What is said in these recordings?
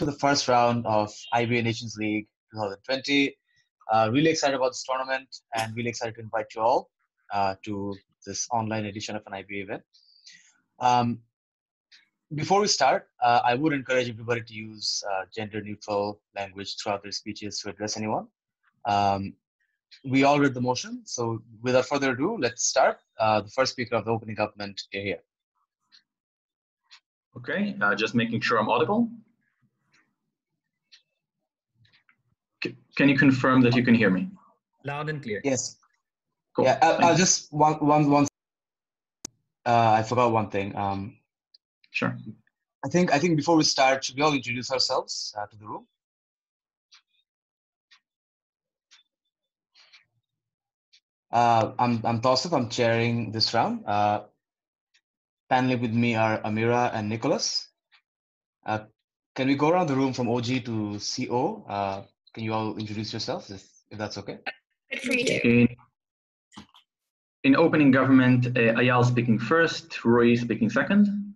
to the first round of IBA Nations League 2020. Uh, really excited about this tournament and really excited to invite you all uh, to this online edition of an IBA event. Um, before we start, uh, I would encourage everybody to use uh, gender neutral language throughout their speeches to address anyone. Um, we all read the motion, so without further ado, let's start. Uh, the first speaker of the opening government here. Okay, uh, just making sure I'm audible. Can you confirm that you can hear me? Loud and clear. Yes. Cool. Yeah, I'll, I'll just one, one, one. Uh, I forgot one thing. Um, Sure. I think I think before we start, should we all introduce ourselves uh, to the room? Uh, I'm I'm Tausif. I'm chairing this round. Uh, paneling with me are Amira and Nicholas. Uh, can we go around the room from OG to CO? Can you all introduce yourselves, if, if that's okay? Good for you. In, in opening government, uh, Ayal speaking first, Roy speaking second.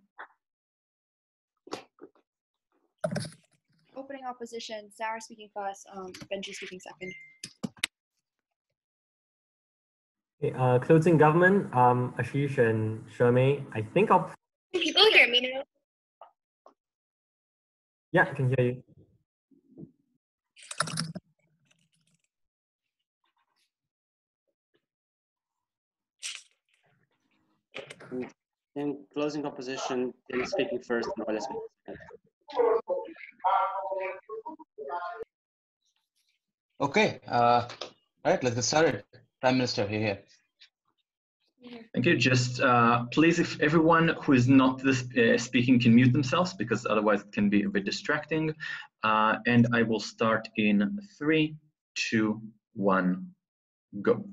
Opening opposition, Sarah speaking first, um, Benji speaking second. Okay, uh, closing government, um, Ashish and Shermay. I think I'll, Can people hear me now? yeah, I can hear you. Then closing opposition, Tin speaking first, and Olja speaking second. Okay. Uh, all right. Let's get started. Prime Minister, here, here. Thank you. Just uh, please, if everyone who is not this, uh, speaking can mute themselves because otherwise it can be a bit distracting. Uh, and I will start in three, two, one, go.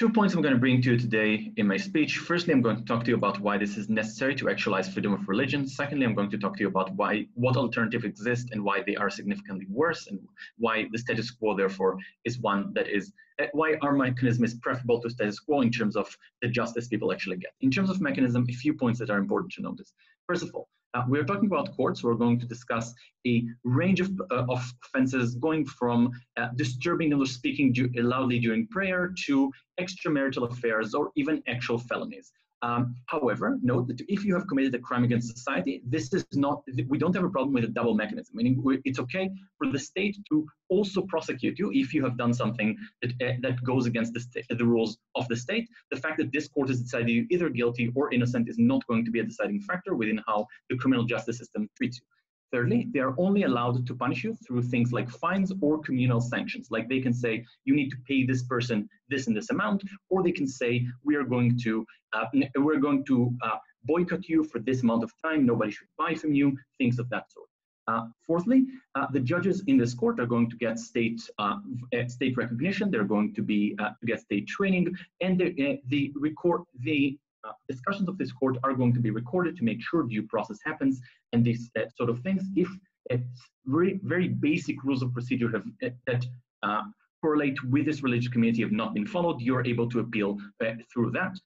Two points I'm going to bring to you today in my speech. Firstly, I'm going to talk to you about why this is necessary to actualize freedom of religion. Secondly, I'm going to talk to you about why what alternatives exist and why they are significantly worse and why the status quo, therefore, is one that is uh, why our mechanism is preferable to status quo in terms of the justice people actually get. In terms of mechanism, a few points that are important to notice. First of all, uh, we're talking about courts. We're going to discuss a range of, uh, of offenses going from uh, disturbing or speaking du- loudly during prayer to extramarital affairs or even actual felonies. Um, however, note that if you have committed a crime against society, this is not, we don't have a problem with a double mechanism, meaning it's okay for the state to also prosecute you if you have done something that, uh, that goes against the, sta- the rules of the state. The fact that this court has decided you either guilty or innocent is not going to be a deciding factor within how the criminal justice system treats you. Thirdly, they are only allowed to punish you through things like fines or communal sanctions. Like they can say, you need to pay this person this and this amount, or they can say, we are going to, uh, we're going to uh, boycott you for this amount of time. Nobody should buy from you, things of that sort. Uh, fourthly, uh, the judges in this court are going to get state uh, uh, state recognition. They're going to be uh, to get state training, and the, uh, the record the uh, discussions of this court are going to be recorded to make sure due process happens and these uh, sort of things. If it's very very basic rules of procedure have uh, that uh, correlate with this religious community have not been followed, you're able to appeal uh, through that.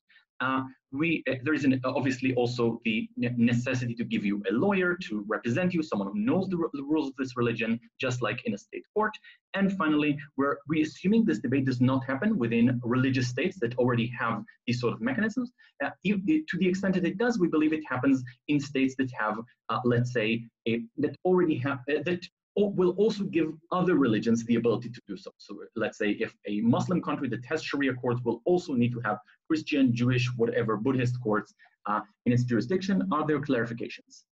Uh, we uh, there is an, obviously also the necessity to give you a lawyer to represent you, someone who knows the, the rules of this religion, just like in a state court. And finally, we're we assuming this debate does not happen within religious states that already have these sort of mechanisms. Uh, if- to the extent that it does, we believe it happens in states that have, uh, let's say, a, that already have uh, that will also give other religions the ability to do so. So let's say if a Muslim country that has Sharia courts will also need to have Christian, Jewish, whatever, Buddhist courts uh, in its jurisdiction, are there clarifications?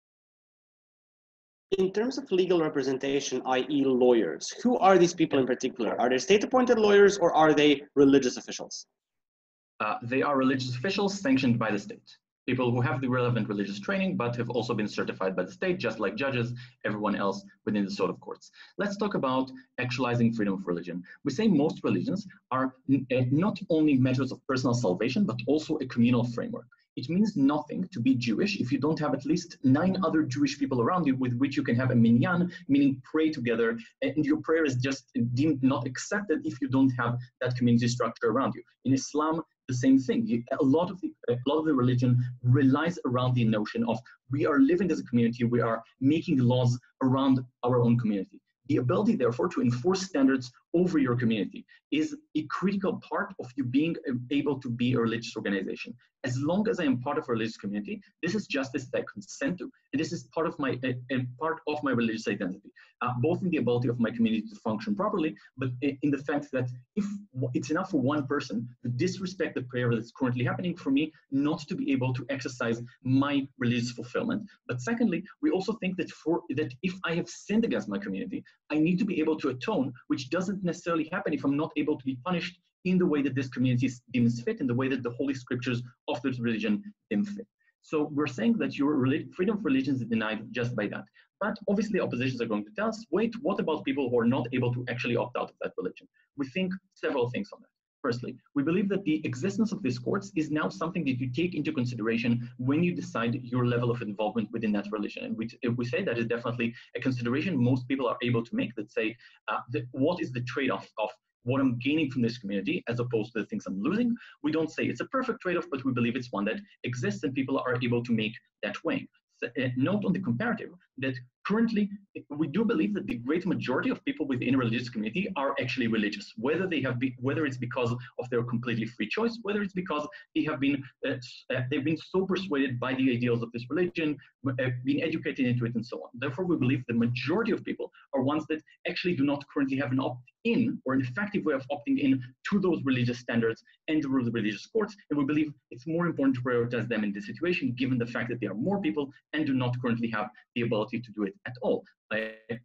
In terms of legal representation, i.e., lawyers, who are these people in particular? Are they state appointed lawyers or are they religious officials? Uh, they are religious officials sanctioned by the state. People who have the relevant religious training, but have also been certified by the state, just like judges, everyone else within the sort of courts. Let's talk about actualizing freedom of religion. We say most religions are uh, not only measures of personal salvation, but also a communal framework. It means nothing to be Jewish if you don't have at least nine other Jewish people around you with which you can have a minyan, meaning pray together, and your prayer is just deemed not accepted if you don't have that community structure around you. In Islam, the same thing. You, a lot of the a lot of the religion relies around the notion of we are living as a community, we are making laws around our own community. The ability, therefore, to enforce standards over your community is a critical part of you being able to be a religious organization. As long as I am part of a religious community, this is justice that I consent to, and this is part of my uh, part of my religious identity, uh, both in the ability of my community to function properly, but in the fact that if it's enough for one person to disrespect the prayer that's currently happening for me, not to be able to exercise my religious fulfillment. But secondly, we also think that for that if I have sinned against my community, I need to be able to atone, which doesn't necessarily happen if I'm not able to be punished in the way that this community deems fit, in the way that the holy scriptures of this religion deem fit. So we're saying that your freedom of religion is denied just by that. But obviously oppositions are going to tell us, wait, what about people who are not able to actually opt out of that religion? We think several things on that. Firstly, we believe that the existence of these courts is now something that you take into consideration when you decide your level of involvement within that religion. And we, we say that is definitely a consideration most people are able to make that say, uh, that what is the trade-off of what I'm gaining from this community as opposed to the things I'm losing. We don't say it's a perfect trade-off, but we believe it's one that exists and people are able to make that way. Uh, note on the comparative that currently we do believe that the great majority of people within a religious community are actually religious whether they have been whether it's because of their completely free choice whether it's because they have been uh, uh, they've been so persuaded by the ideals of this religion uh, been educated into it and so on. Therefore we believe the majority of people are ones that actually do not currently have an opt-in or an effective way of opting in to those religious standards and the rules of religious courts and we believe it's more important to prioritize them in this situation given the fact that there are more people and do not currently have the ability to do it at all.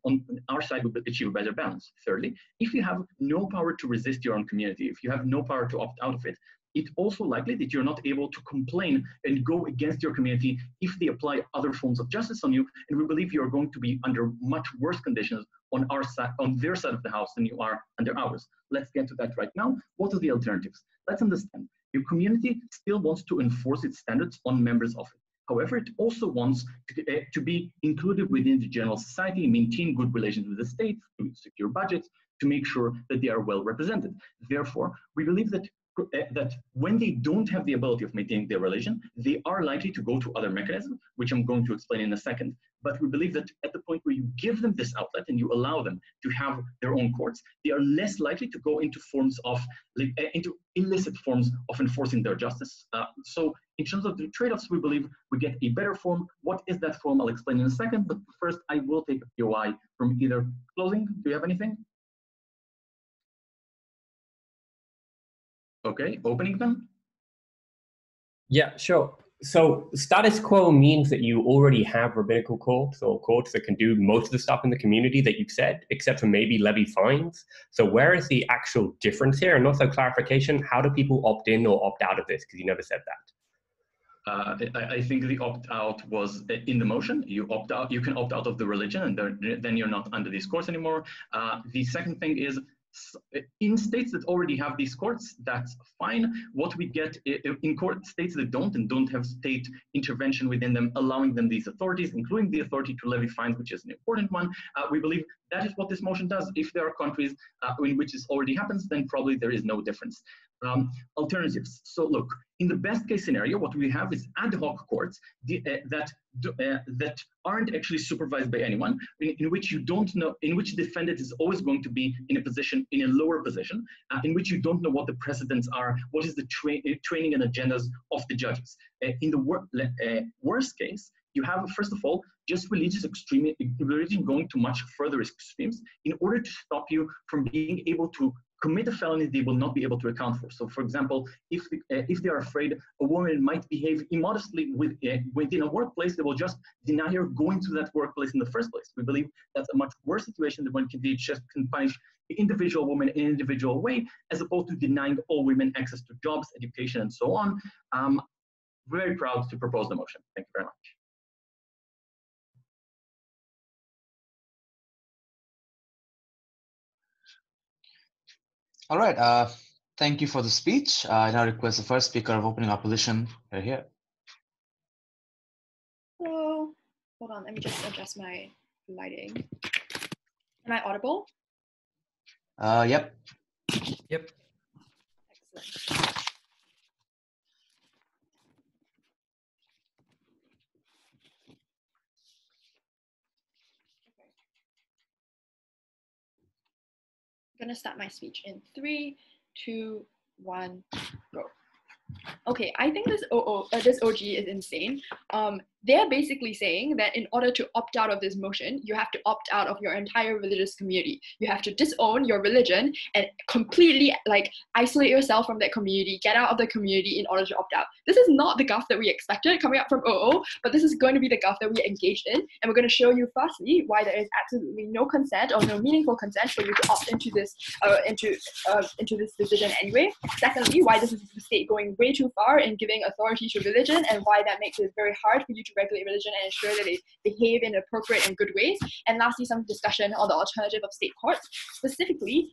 on our side, we achieve a better balance. Thirdly, if you have no power to resist your own community, if you have no power to opt out of it, it's also likely that you're not able to complain and go against your community if they apply other forms of justice on you. And we believe you're going to be under much worse conditions on our side, on their side of the house than you are under ours. Let's get to that right now. What are the alternatives? Let's understand. Your community still wants to enforce its standards on members of it. However, it also wants to, uh, to be included within the general society, maintain good relations with the state, to secure budgets, to make sure that they are well represented. Therefore, we believe that uh, that when they don't have the ability of maintaining their religion, they are likely to go to other mechanisms, which I'm going to explain in a second. But we believe that at the point where you give them this outlet and you allow them to have their own courts, they are less likely to go into forms of uh, into illicit forms of enforcing their justice. Uh, so in terms of the trade-offs, we believe we get a better form. What is that form? I'll explain in a second. But first, I will take a POI from either closing. Do you have anything? Okay, opening them? Yeah, sure. So status quo means that you already have rabbinical courts or courts that can do most of the stuff in the community that you've said, except for maybe levy fines. So where is the actual difference here? And also clarification, how do people opt in or opt out of this? Because you never said that. Uh, I, I, think the opt out was in the motion. You opt out, you can opt out of the religion, and then you're not under these courts anymore. Uh, the second thing is Eh, in states that already have these courts, that's fine. What we get eh, eh, in court states that don't and don't have state intervention within them, allowing them these authorities, including the authority to levy fines, which is an important one. Uh, we believe that is what this motion does. If there are countries uh, in which this already happens, then probably there is no difference. Um, alternatives. So look, in the best case scenario, what we have is ad hoc courts the, uh, that uh, that aren't actually supervised by anyone, in, in, which you don't know, in which the defendant is always going to be in a position, in a lower position, uh, in which you don't know what the precedents are, what is the tra uh, training and agendas of the judges. Uh, in the wor uh, worst case, you have, first of all, just religious extreme religion going to much further extremes in order to stop you from being able to commit a felony they will not be able to account for. So, for example, if uh, if they are afraid a woman might behave immodestly with, uh, within a workplace, they will just deny her going to that workplace in the first place. We believe that's a much worse situation than when they just can punish the individual woman in an individual way, as opposed to denying all women access to jobs, education, and so on. Um, very proud to propose the motion. Thank you very much. All right. Uh, thank you for the speech. Uh, I now request the first speaker of opening opposition right here. Hello. Hold on. Let me just adjust my lighting. Am I audible? Uh, yep. Yep. Excellent. Gonna start my speech in three, two, one, go. Okay, I think this OO, uh, this OG is insane. Um, they're basically saying that in order to opt out of this motion, you have to opt out of your entire religious community. You have to disown your religion and completely like isolate yourself from that community, get out of the community in order to opt out. This is not the guff that we expected coming up from OO, but this is going to be the guff that we engaged in. And we're going to show you firstly why there is absolutely no consent or no meaningful consent for you to opt into this uh, into uh, into this decision anyway. Secondly, why this is the state going way too far in giving authority to religion and why that makes it very hard for you to regulate religion and ensure that they behave in appropriate and good ways. And lastly, some discussion on the alternative of state courts, specifically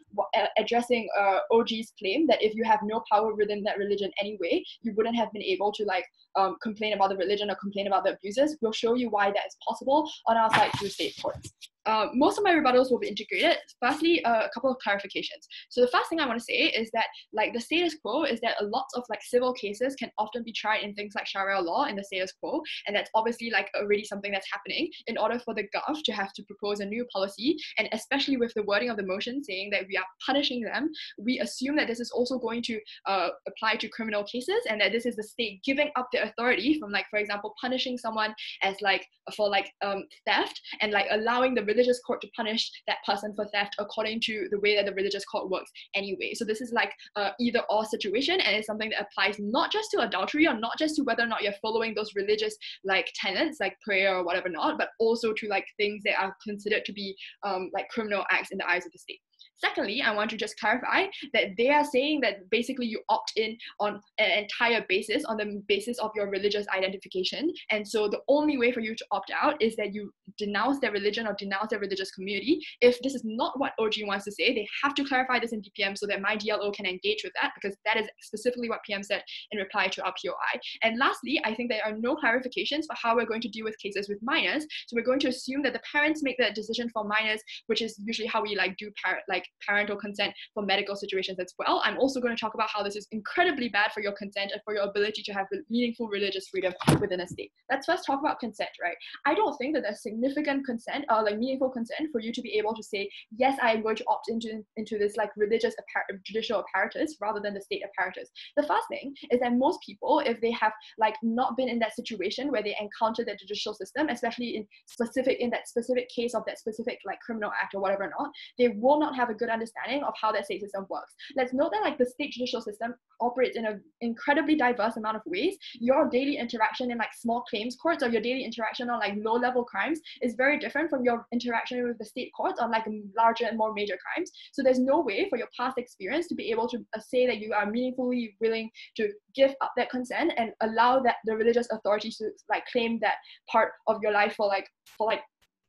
addressing uh, OG's claim that if you have no power within that religion anyway, you wouldn't have been able to like um, complain about the religion or complain about the abuses. We'll show you why that is possible on our site through state courts. Uh, most of my rebuttals will be integrated. Firstly, uh, a couple of clarifications. So the first thing I want to say is that like the status quo is that a lot of like civil cases can often be tried in things like Sharia law in the status quo, and that's obviously like already something that's happening. In order for the gov to have to propose a new policy, and especially with the wording of the motion saying that we are punishing them, we assume that this is also going to uh, apply to criminal cases, and that this is the state giving up their authority from like, for example, punishing someone as like for like um, theft, and like allowing the religious court to punish that person for theft according to the way that the religious court works anyway. So this is like a either or situation and it's something that applies not just to adultery or not just to whether or not you're following those religious like tenets like prayer or whatever not, but also to like things that are considered to be um, like criminal acts in the eyes of the state. Secondly, I want to just clarify that they are saying that basically you opt in on an entire basis, on the basis of your religious identification. And so the only way for you to opt out is that you denounce their religion or denounce their religious community. If this is not what OG wants to say, they have to clarify this in DPM so that my DLO can engage with that because that is specifically what PM said in reply to our POI. And lastly, I think there are no clarifications for how we're going to deal with cases with minors. So we're going to assume that the parents make that decision for minors, which is usually how we like do parent like parental consent for medical situations as well. I'm also going to talk about how this is incredibly bad for your consent and for your ability to have meaningful religious freedom within a state. Let's first talk about consent, right? I don't think that there's significant consent or like meaningful consent for you to be able to say, yes, I am going to opt into, into this like religious appar- judicial apparatus rather than the state apparatus. The first thing is that most people, if they have like not been in that situation where they encounter the judicial system, especially in specific in that specific case of that specific like criminal act or whatever or not, they will not have a good understanding of how that state system works. Let's note that like the state judicial system operates in an incredibly diverse amount of ways. Your daily interaction in like small claims courts or your daily interaction on like low level crimes is very different from your interaction with the state courts on like larger and more major crimes. So there's no way for your past experience to be able to uh, say that you are meaningfully willing to give up that consent and allow that the religious authorities to like claim that part of your life for like for like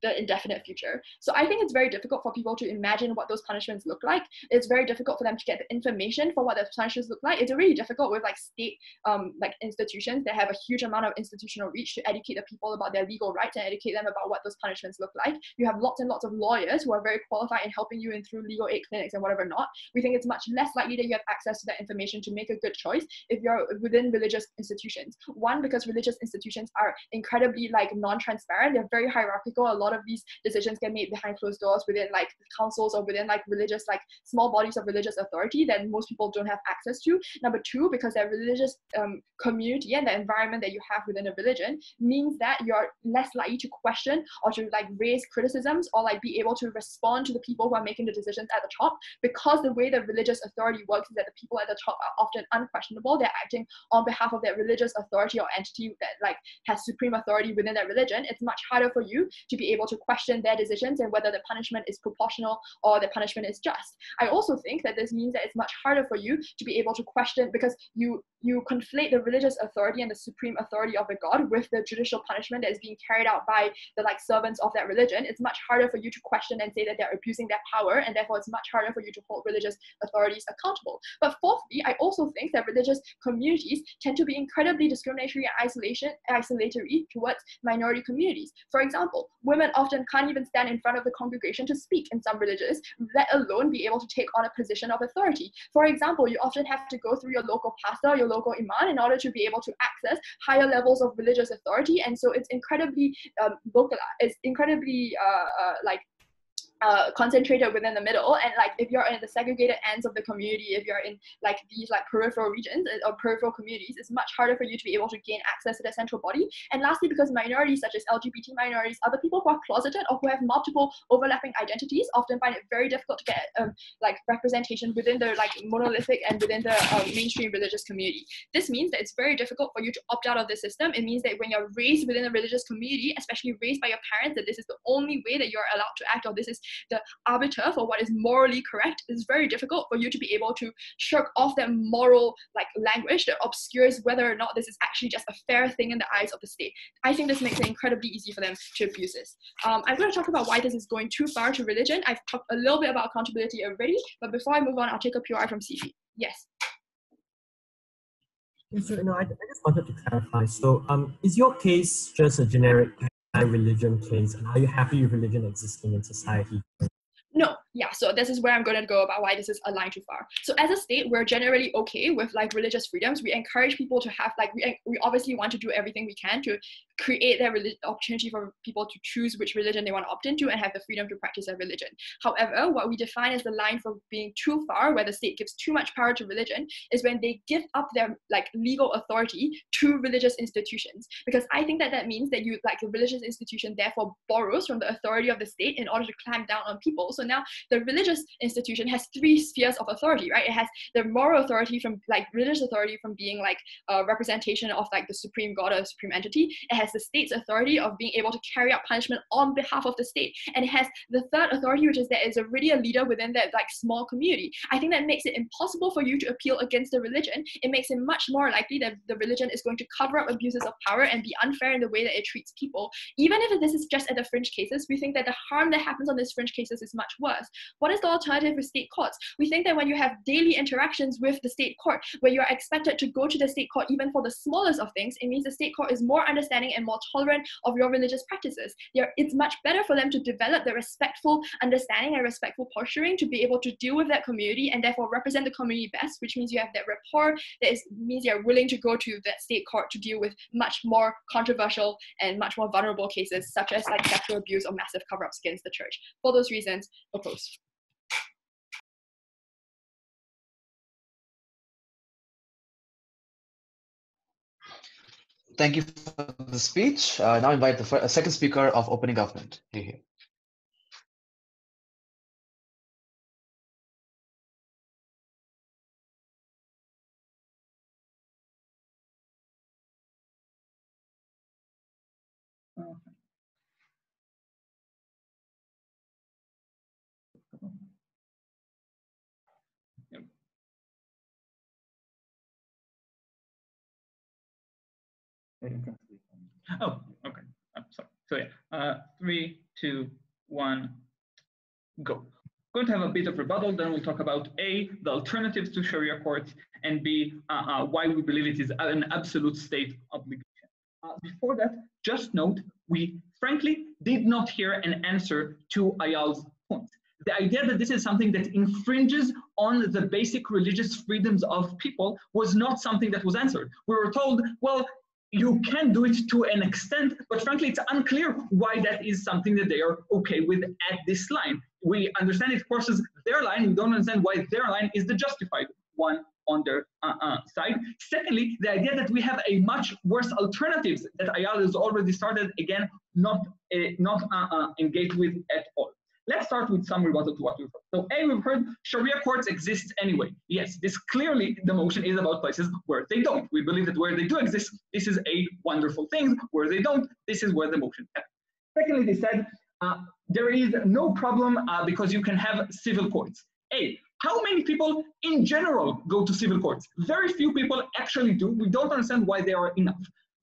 the indefinite future. So I think it's very difficult for people to imagine what those punishments look like. It's very difficult for them to get the information for what the punishments look like. It's really difficult with like state um, like institutions that have a huge amount of institutional reach to educate the people about their legal rights and educate them about what those punishments look like. You have lots and lots of lawyers who are very qualified in helping you in through legal aid clinics and whatever not. We think it's much less likely that you have access to that information to make a good choice if you're within religious institutions. One, because religious institutions are incredibly like non-transparent. They're very hierarchical. A lot of these decisions get made behind closed doors within like councils or within like religious like small bodies of religious authority that most people don't have access to. Number two because that religious um, community and the environment that you have within a religion means that you're less likely to question or to like raise criticisms or like be able to respond to the people who are making the decisions at the top because the way the religious authority works is that the people at the top are often unquestionable. They're acting on behalf of that religious authority or entity that like has supreme authority within that religion. It's much harder for you to be able to question their decisions and whether the punishment is proportional or the punishment is just. I also think that this means that it's much harder for you to be able to question because you you conflate the religious authority and the supreme authority of the god with the judicial punishment that is being carried out by the like servants of that religion. It's much harder for you to question and say that they're abusing their power, and therefore it's much harder for you to hold religious authorities accountable. But fourthly, I also think that religious communities tend to be incredibly discriminatory and isolation isolatory towards minority communities. For example, women often can't even stand in front of the congregation to speak in some religions, let alone be able to take on a position of authority. For example, you often have to go through your local pastor, your local imam, in order to be able to access higher levels of religious authority. And so it's incredibly um, it's incredibly uh, uh, like uh, concentrated within the middle. And like if you're in the segregated ends of the community if you're in like these like peripheral regions uh, or peripheral communities it's much harder for you to be able to gain access to the central body. And lastly because minorities such as lgbt minorities other people who are closeted or who have multiple overlapping identities often find it very difficult to get um, like representation within the like monolithic and within the uh, mainstream religious community. This means that it's very difficult for you to opt out of the system. It means that when you're raised within a religious community especially raised by your parents that this is the only way that you're allowed to act or this is the arbiter for what is morally correct, it's very difficult for you to be able to shirk off that moral like language that obscures whether or not this is actually just a fair thing in the eyes of the state. I think this makes it incredibly easy for them to abuse this. Um, I'm going to talk about why this is going too far to religion. I've talked a little bit about accountability already, but before I move on, I'll take a POI from CP. Yes. So, no, I, I just wanted to clarify. So, um, is your case just a generic religion case, and are you happy with religion existing in society? No, yeah, so this is where I'm going to go about why this is a line too far. So as a state, we're generally okay with like religious freedoms. We encourage people to have like we, we obviously want to do everything we can to create that relig- opportunity for people to choose which religion they want to opt into and have the freedom to practice their religion. However, what we define as the line for being too far, where the state gives too much power to religion, is when they give up their like legal authority to religious institutions. Because I think that that means that you like a religious institution therefore borrows from the authority of the state in order to clamp down on people. So now the religious institution has three spheres of authority, right? It has the moral authority from like religious authority from being like a representation of like the supreme god or supreme entity. It has the state's authority of being able to carry out punishment on behalf of the state. And it has the third authority, which is that is already a leader within that like small community. I think that makes it impossible for you to appeal against the religion. It makes it much more likely that the religion is going to cover up abuses of power and be unfair in the way that it treats people. Even if this is just at the fringe cases, we think that the harm that happens on these fringe cases is much worse. What is the alternative with state courts? We think that when you have daily interactions with the state court, where you are expected to go to the state court even for the smallest of things, it means the state court is more understanding and more tolerant of your religious practices. it's much better for them to develop the respectful understanding and respectful posturing to be able to deal with that community and therefore represent the community best, which means you have that rapport that is, means you're willing to go to that state court to deal with much more controversial and much more vulnerable cases, such as like sexual abuse or massive cover-ups against the church. For those reasons, oppose. Thank you for the speech. Uh, now invite the first, second speaker of opening government. Here. Oh, okay. I'm sorry. So yeah, uh, three, two, one, go. Going to have a bit of rebuttal, then we'll talk about A, the alternatives to Sharia courts, and B, uh, uh, why we believe it is an absolute state obligation. Uh, before that, just note, we frankly did not hear an answer to Ayal's point. The idea that this is something that infringes on the basic religious freedoms of people was not something that was answered. We were told, well, you can do it to an extent, but frankly, it's unclear why that is something that they are okay with at this line. We understand it crosses their line. We don't understand why their line is the justified one on their uh, uh, side. Secondly, the idea that we have a much worse alternatives that Ayala has already started, again, not, uh, not uh, engaged with at all. Let's start with some rebuttal to what we've heard. So A, we've heard Sharia courts exist anyway. Yes, this clearly, the motion is about places where they don't. We believe that where they do exist, this is a wonderful thing. Where they don't, this is where the motion happens. Secondly, they said, uh, there is no problem uh, because you can have civil courts. A, how many people in general go to civil courts? Very few people actually do. We don't understand why they are enough.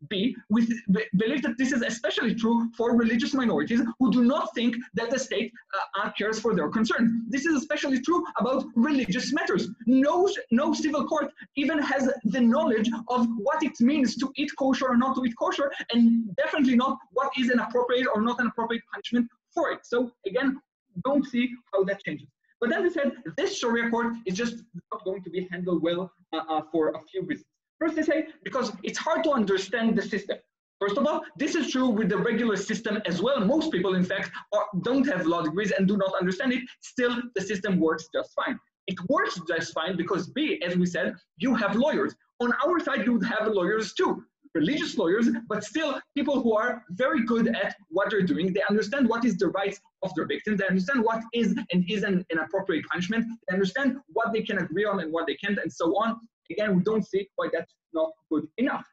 B, we believe that this is especially true for religious minorities who do not think that the state uh, cares for their concerns. This is especially true about religious matters. No, no civil court even has the knowledge of what it means to eat kosher or not to eat kosher, and definitely not what is an appropriate or not an appropriate punishment for it. So again, don't see how that changes. But then they said this Sharia court is just not going to be handled well uh, uh, for a few reasons. First, they say because it's hard to understand the system. First of all, this is true with the regular system as well. Most people, in fact, are, don't have law degrees and do not understand it. Still, the system works just fine. It works just fine because B, as we said, you have lawyers. On our side, you have lawyers too religious lawyers, but still people who are very good at what they're doing. They understand what is the rights of their victims. They understand what is and isn't an appropriate punishment. They understand what they can agree on and what they can't, and so on. Again, we don't see why that's not good enough.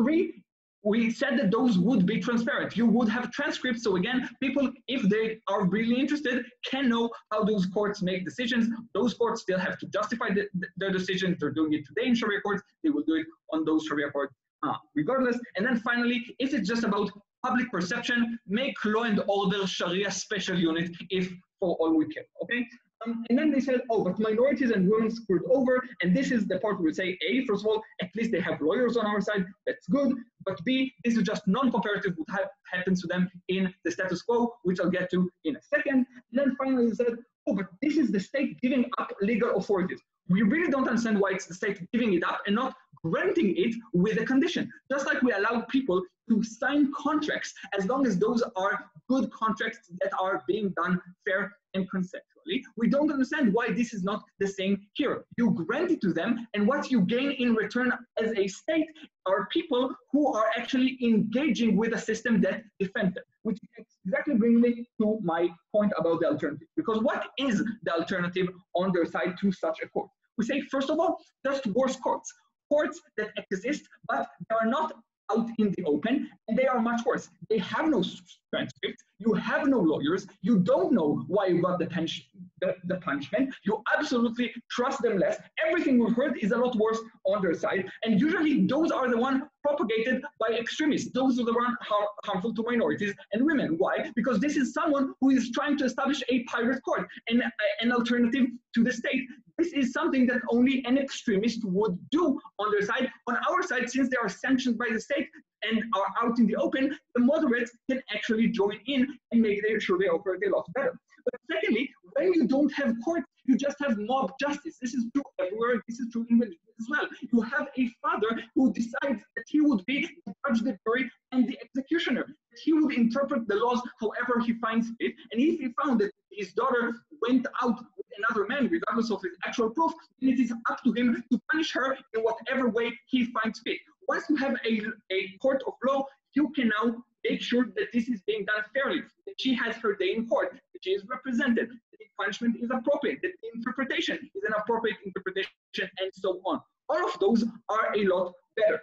Three, we said that those would be transparent. You would have transcripts. So again, people, if they are really interested, can know how those courts make decisions. Those courts still have to justify the, their decisions. They're doing it today in Sharia courts. They will do it on those Sharia courts uh, regardless. And then finally, if it's just about public perception, make law and order Sharia special unit if for all we care, okay? Um, and then they said, oh, but minorities and women screwed over. And this is the part we say, A, first of all, at least they have lawyers on our side. That's good. But B, this is just non-comparative what ha happens to them in the status quo, which I'll get to in a second. And then finally they said, oh, but this is the state giving up legal authorities. We really don't understand why it's the state giving it up and not granting it with a condition. Just like we allow people to sign contracts as long as those are good contracts that are being done fair and consensually. We don't understand why this is not the same here. You grant it to them, and what you gain in return as a state are people who are actually engaging with a system that defends them, which exactly brings me to my point about the alternative. Because what is the alternative on their side to such a court? We say, first of all, just worse courts courts that exist, but they are not out in the open, and they are much worse. They have no transcripts, you have no lawyers, you don't know why you got the, the, the, punishment, you absolutely trust them less. Everything we've heard is a lot worse on their side, and usually those are the ones propagated by extremists. Those are the ones har harmful to minorities and women. Why? Because this is someone who is trying to establish a pirate court, and an alternative to the state. This is something that only an extremist would do on their side. On our side, since they are sanctioned by the state and are out in the open, the moderates can actually join in and make their Sharia authority a lot better. But secondly, when you don't have courts, you just have mob justice. This is true everywhere. This is true in religion as well. You have a father who decides that he would be the judge, the jury, and the executioner. He would interpret the laws however he finds fit. And if he found that his daughter went out with another man, regardless of his actual proof, then it is up to him to punish her in whatever way he finds fit. Once you have a, a court of law, you can now make sure that this is being done fairly, that she has her day in court, that she is represented, that the punishment is appropriate, that the interpretation is an appropriate interpretation, and so on. All of those are a lot better.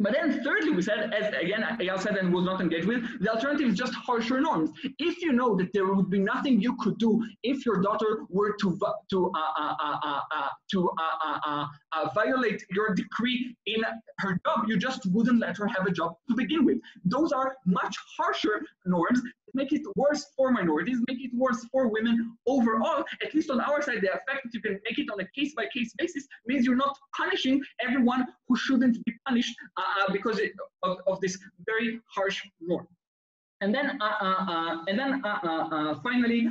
But then thirdly, we said, as again, Ayal said and was not engaged with, the alternative is just harsher norms. If you know that there would be nothing you could do if your daughter were to, to, uh, uh, uh, uh to uh, uh, violate your decree in her job, you just wouldn't let her have a job to begin with. Those are much harsher norms make it worse for minorities, make it worse for women overall. At least on our side, the effect that you can make it on a case by case basis means you're not punishing everyone who shouldn't be punished uh, uh because of, of this very harsh norm. And then, uh, uh, uh, and then uh, uh, finally,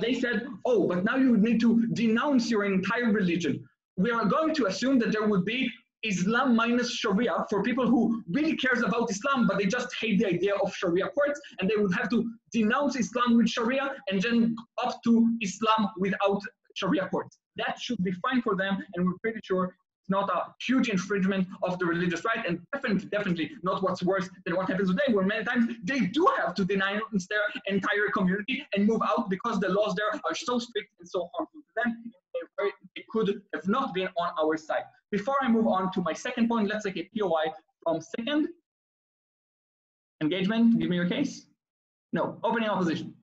they said, oh, but now you would need to denounce your entire religion. We are going to assume that there would be Islam minus Sharia for people who really cares about Islam, but they just hate the idea of Sharia courts, and they would have to denounce Islam with Sharia and then up to Islam without Sharia courts. That should be fine for them, and we're pretty sure it's not a huge infringement of the religious right, and definitely, definitely not what's worse than what happens today, where many times they do have to denounce their entire community and move out because the laws there are so strict and so harmful to them. It could have not been on our side. Before I move on to my second point, let's take a POI from second. Engagement, give me your case. No, opening opposition.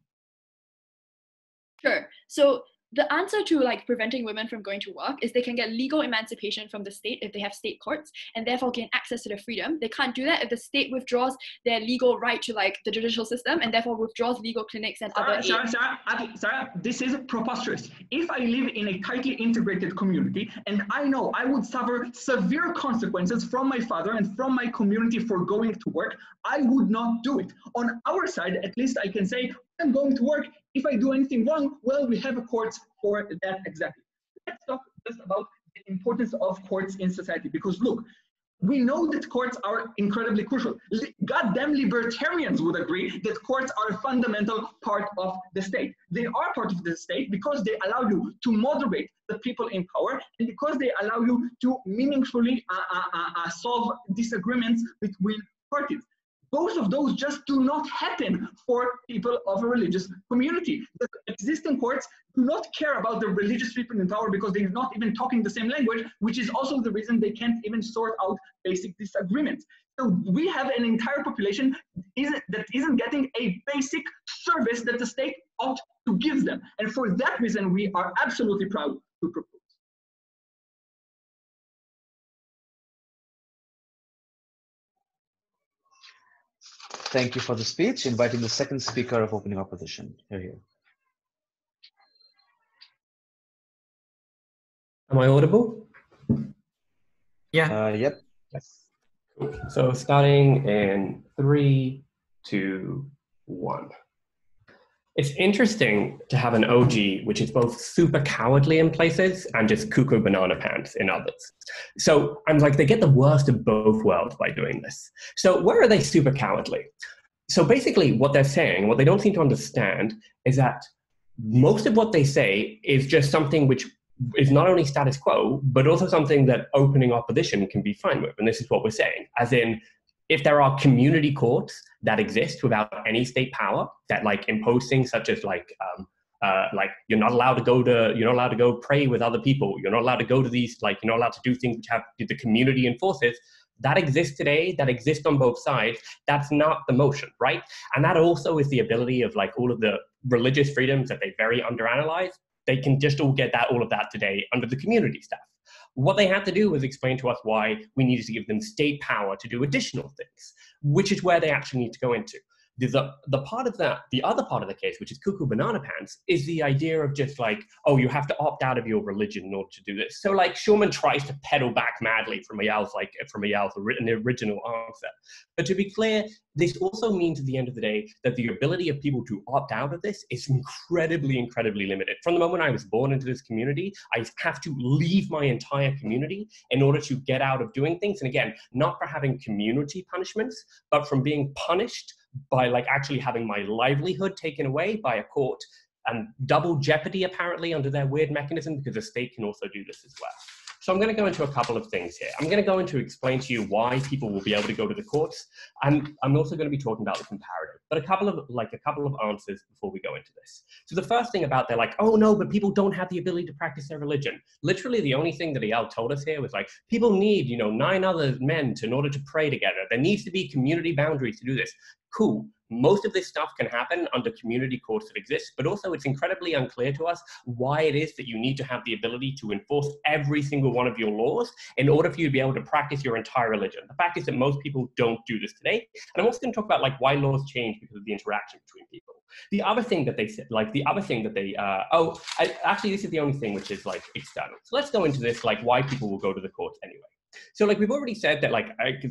Sure. So the answer to like preventing women from going to work is they can get legal emancipation from the state if they have state courts and therefore gain access to their freedom. They can't do that if the state withdraws their legal right to like the judicial system and therefore withdraws legal clinics and Sarah, other. Sarah, Sarah, Sarah, this is preposterous. If I live in a tightly integrated community and I know I would suffer severe consequences from my father and from my community for going to work, I would not do it. On our side, at least I can say, I'm going to work if I do anything wrong, well, we have a court for that exactly. Let's talk just about the importance of courts in society because look, we know that courts are incredibly crucial. Goddamn libertarians would agree that courts are a fundamental part of the state. They are part of the state because they allow you to moderate the people in power and because they allow you to meaningfully uh, uh, uh, uh solve disagreements between parties both of those just do not happen for people of a religious community. The existing courts do not care about the religious people in power because they're not even talking the same language, which is also the reason they can't even sort out basic disagreements. So we have an entire population that isn't getting a basic service that the state ought to give them. And for that reason, we are absolutely proud to propose. Thank you for the speech. Inviting the second speaker of opening opposition. Here, here. Am I audible? Yeah. Uh, yep. Yes. Cool. So starting in three, two, one. It's interesting to have an OG which is both super cowardly in places and just cuckoo banana pants in others. So I'm like, they get the worst of both worlds by doing this. So where are they super cowardly? So basically, what they're saying, what they don't seem to understand, is that most of what they say is just something which is not only status quo, but also something that opening opposition can be fine with. And this is what we're saying, as in if there are community courts that exist without any state power that like impose things such as like um, uh, like you're not allowed to go to you're not allowed to go pray with other people you're not allowed to go to these like you're not allowed to do things which have the community enforces that exists today that exists on both sides that's not the motion right? And that also is the ability of like all of the religious freedoms that they very underanalyze. They can just all get that all of that today under the community stuff what they had to do was explain to us why we needed to give them state power to do additional things, which is where they actually need to go into the, the part of that, the other part of the case, which is cuckoo banana pants, is the idea of just like, oh, you have to opt out of your religion in order to do this. So like Schulman tries to pedal back madly from Ayal's like from Ayal's original answer. But to be clear, this also means at the end of the day that the ability of people to opt out of this is incredibly, incredibly limited. From the moment I was born into this community, I have to leave my entire community in order to get out of doing things. And again, not for having community punishments, but from being punished by like actually having my livelihood taken away by a court and double jeopardy apparently under their weird mechanism because the state can also do this as well. So I'm going to go into a couple of things here. I'm going to go into explain to you why people will be able to go to the courts, and I'm also going to be talking about the comparative. But a couple of like a couple of answers before we go into this. So the first thing about they're like, oh no, but people don't have the ability to practice their religion. Literally, the only thing that Ayal told us here was like, people need you know nine other men to, in order to pray together. There needs to be community boundaries to do this. Cool. Most of this stuff can happen under community courts that exist, but also it's incredibly unclear to us why it is that you need to have the ability to enforce every single one of your laws in order for you to be able to practice your entire religion. The fact is that most people don't do this today. And I'm also going to talk about like why laws change because of the interaction between people. The other thing that they said, like the other thing that they, uh, oh, I, actually, this is the only thing which is like external. So let's go into this, like why people will go to the courts anyway. So like we've already said that like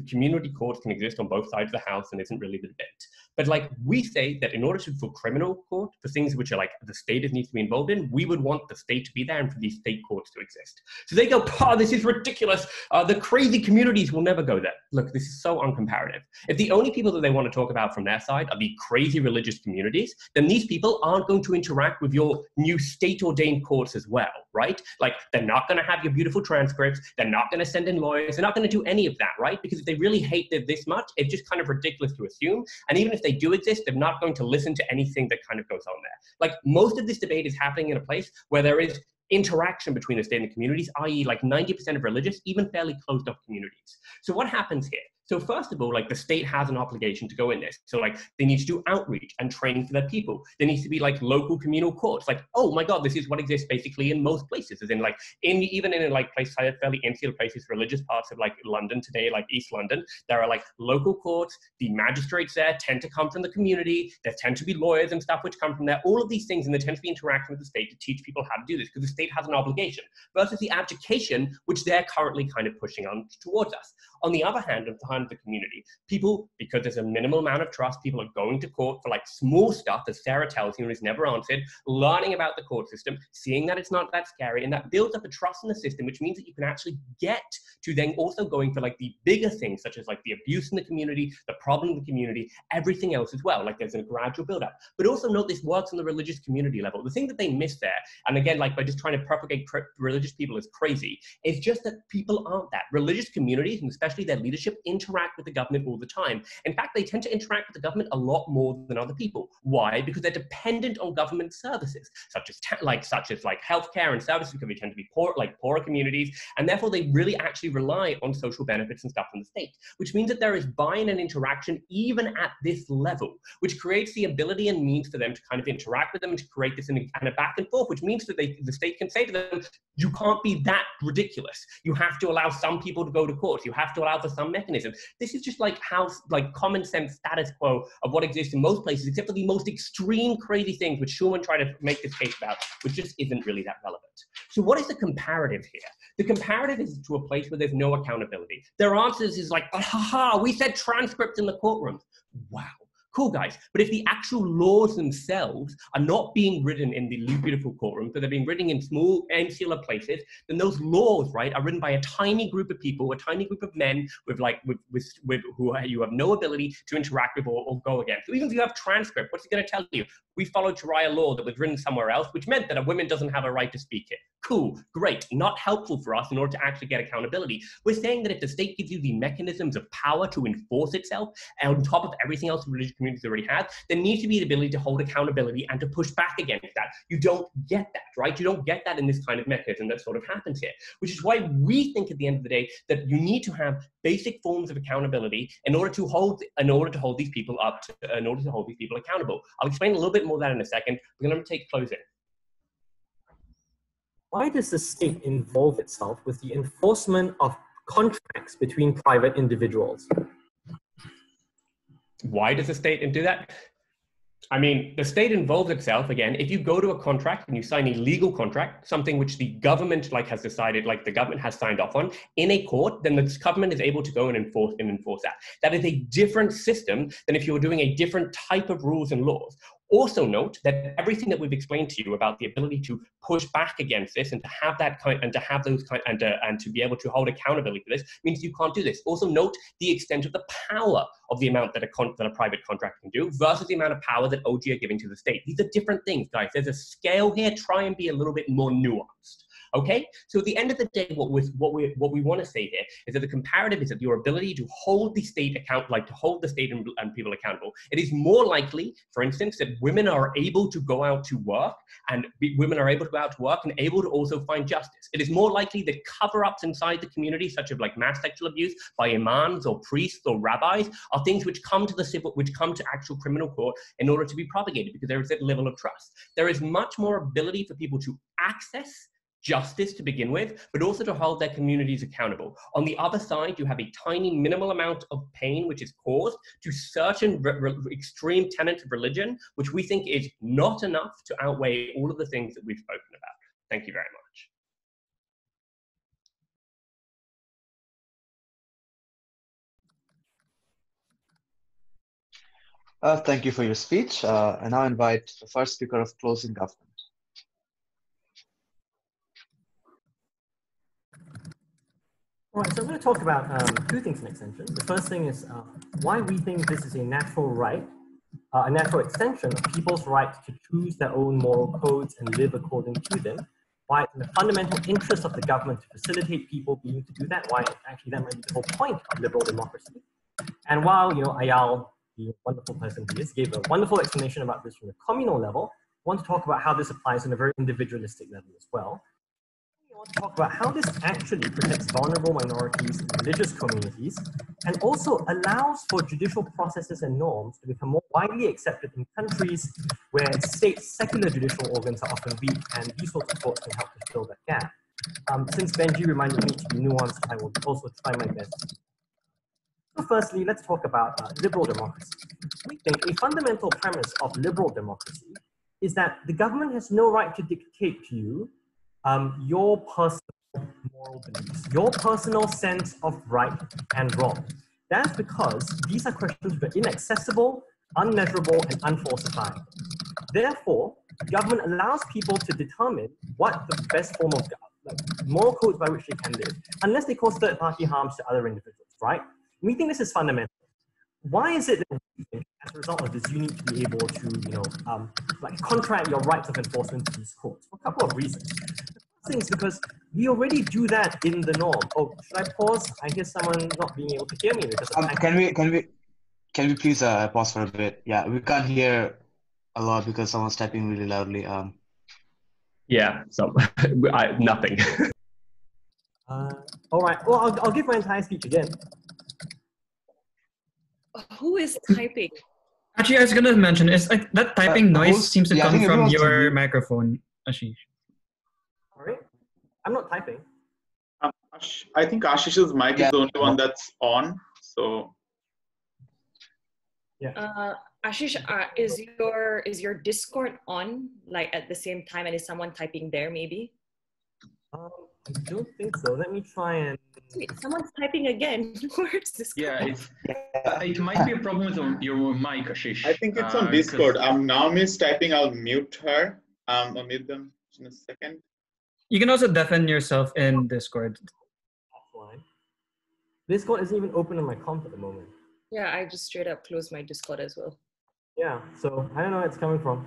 community courts can exist on both sides of the house and isn't really the debate. But like we say that in order to for criminal court, for things which are like the state needs to be involved in, we would want the state to be there and for these state courts to exist. So they go, oh, this is ridiculous. Uh, the crazy communities will never go there. Look, this is so uncomparative. If the only people that they want to talk about from their side are the crazy religious communities, then these people aren't going to interact with your new state ordained courts as well, right? Like they're not going to have your beautiful transcripts. They're not going to send in lawyers. They're not going to do any of that, right? Because if they really hate it this much, it's just kind of ridiculous to assume. And even if they do exist, they're not going to listen to anything that kind of goes on there. Like most of this debate is happening in a place where there is interaction between the state and the communities, i.e., like 90% of religious, even fairly closed off communities. So what happens here? So first of all, like the state has an obligation to go in this. So like they need to do outreach and training for their people. There needs to be like local communal courts. Like, oh my God, this is what exists basically in most places. As in like in even in like places fairly insular places, religious parts of like London today, like East London, there are like local courts. The magistrates there tend to come from the community. There tend to be lawyers and stuff which come from there. All of these things, and there tends to be interaction with the state to teach people how to do this because the state has an obligation versus the education which they're currently kind of pushing on towards us. On the other hand, the community. People, because there's a minimal amount of trust, people are going to court for like small stuff, as Sarah tells you, and is never answered, learning about the court system, seeing that it's not that scary, and that builds up a trust in the system, which means that you can actually get to then also going for like the bigger things, such as like the abuse in the community, the problem in the community, everything else as well. Like there's a gradual build up. But also note this works on the religious community level. The thing that they miss there, and again, like by just trying to propagate religious people is crazy, is just that people aren't that. Religious communities, and especially their leadership, interact with the government all the time. In fact, they tend to interact with the government a lot more than other people. Why? Because they're dependent on government services, such as like such as like healthcare and services, because they tend to be poor, like poorer communities, and therefore they really actually rely on social benefits and stuff from the state, which means that there is buy-in and interaction even at this level, which creates the ability and means for them to kind of interact with them and to create this in a, kind of back and forth, which means that they, the state can say to them, you can't be that ridiculous. You have to allow some people to go to court. You have to allow for some mechanism. This is just like how like common sense status quo of what exists in most places, except for the most extreme crazy things which Schulman tried to make this case about, which just isn't really that relevant. So what is the comparative here? The comparative is to a place where there's no accountability. Their answers is like, ah, ha ha, we said transcripts in the courtroom. Wow Cool, guys. But if the actual laws themselves are not being written in the beautiful courtroom, but they're being written in small insular places, then those laws, right, are written by a tiny group of people, a tiny group of men with like with with, with who you have no ability to interact with or, or go against. So even if you have transcript, what's it going to tell you? We followed Sharia law that was written somewhere else, which meant that a woman doesn't have a right to speak it. Cool, great, not helpful for us in order to actually get accountability. We're saying that if the state gives you the mechanisms of power to enforce itself, on top of everything else the religious communities already have, there needs to be the ability to hold accountability and to push back against that. You don't get that, right? You don't get that in this kind of mechanism that sort of happens here, which is why we think at the end of the day that you need to have basic forms of accountability in order to hold in order to hold these people up to, in order to hold these people accountable. I'll explain a little bit more of that in a second. We're going to take closing why does the state involve itself with the enforcement of contracts between private individuals? Why does the state do that? I mean, the state involves itself again. If you go to a contract and you sign a legal contract, something which the government like has decided, like the government has signed off on in a court, then the government is able to go and enforce and enforce that. That is a different system than if you were doing a different type of rules and laws. Also note that everything that we've explained to you about the ability to push back against this and to have that kind and to have those kind and to, and to be able to hold accountability for this means you can't do this. Also note the extent of the power of the amount that a, con- that a private contract can do versus the amount of power that OG are giving to the state. These are different things, guys. There's a scale here. Try and be a little bit more nuanced. Okay, so at the end of the day, what we what we what we want to say here is that the comparative is that your ability to hold the state account, like to hold the state and, and people accountable. It is more likely, for instance, that women are able to go out to work and be, women are able to go out to work and able to also find justice. It is more likely that cover-ups inside the community, such as like mass sexual abuse by imams or priests or rabbis, are things which come to the civil, which come to actual criminal court in order to be propagated because there is that level of trust. There is much more ability for people to access justice to begin with, but also to hold their communities accountable. On the other side, you have a tiny minimal amount of pain which is caused to certain extreme tenets of religion, which we think is not enough to outweigh all of the things that we've spoken about. Thank you very much. Uh, thank you for your speech. Uh, I now invite the first speaker of closing government. All right, so I'm going to talk about um, two things in extension. The first thing is uh, why we think this is a natural right, uh, a natural extension of people's right to choose their own moral codes and live according to them. Why it's in the fundamental interest of the government to facilitate people being to do that. Why actually that might be the whole point of liberal democracy. And while you know Ayal, the wonderful person he is, gave a wonderful explanation about this from the communal level, I want to talk about how this applies on a very individualistic level as well to talk about how this actually protects vulnerable minorities and religious communities and also allows for judicial processes and norms to become more widely accepted in countries where state secular judicial organs are often weak and these sorts of courts can help to fill that gap. Um, since Benji reminded me to be nuanced, I will also try my best. So firstly, let's talk about uh, liberal democracy. We think a fundamental premise of liberal democracy is that the government has no right to dictate to you um, your personal moral beliefs, your personal sense of right and wrong. That's because these are questions that are inaccessible, unmeasurable, and unfalsifiable. Therefore, government allows people to determine what the best form of like, moral codes by which they can live, unless they cause third-party harms to other individuals, right? We think this is fundamental. Why is it that as a result of this, you need to be able to, you know, um, like contract your rights of enforcement to these courts? For a couple of reasons. The first thing is because we already do that in the norm. Oh, should I pause? I hear someone not being able to hear me because um, can we can we can we please uh, pause for a bit? Yeah, we can't hear a lot because someone's typing really loudly. Um. Yeah, so I, nothing. uh, all right. Well, I'll, I'll give my entire speech again. Who is typing? Actually, I was gonna mention is like that typing uh, noise seems to yeah, come from your microphone, Ashish. Sorry, I'm not typing. Um, I think Ashish's mic yeah. is the only one that's on. So. Yeah. Uh, Ashish, uh, is your is your Discord on like at the same time, and is someone typing there maybe? Um, I don't think so. Let me try and. Wait, someone's typing again. Where's this? Yeah, it's, uh, it might be a problem with your mic, Ashish. I think it's on uh, Discord. Um, Naomi is typing. I'll mute her. Um, I'll mute them in a second. You can also deafen yourself in Discord. Offline. Discord isn't even open on my comp at the moment. Yeah, I just straight up closed my Discord as well. Yeah, so I don't know where it's coming from.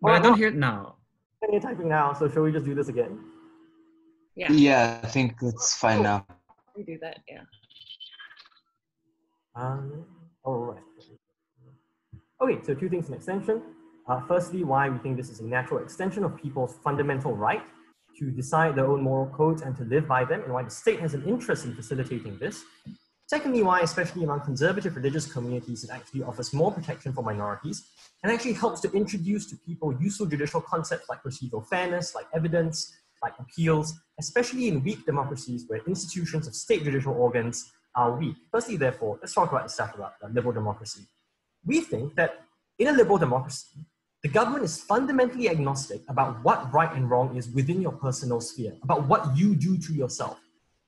But I don't hear it now. You're typing now, so shall we just do this again? Yeah. Yeah, I think it's fine oh, now. We do that, yeah. Um, all right. Okay, so two things in extension. Uh, firstly, why we think this is a natural extension of people's fundamental right to decide their own moral codes and to live by them, and why the state has an interest in facilitating this. Secondly, why, especially among conservative religious communities, it actually offers more protection for minorities and actually helps to introduce to people useful judicial concepts like procedural fairness, like evidence, like appeals, especially in weak democracies where institutions of state judicial organs are weak. Firstly, therefore, let's talk about the stuff about liberal democracy. We think that in a liberal democracy, the government is fundamentally agnostic about what right and wrong is within your personal sphere, about what you do to yourself.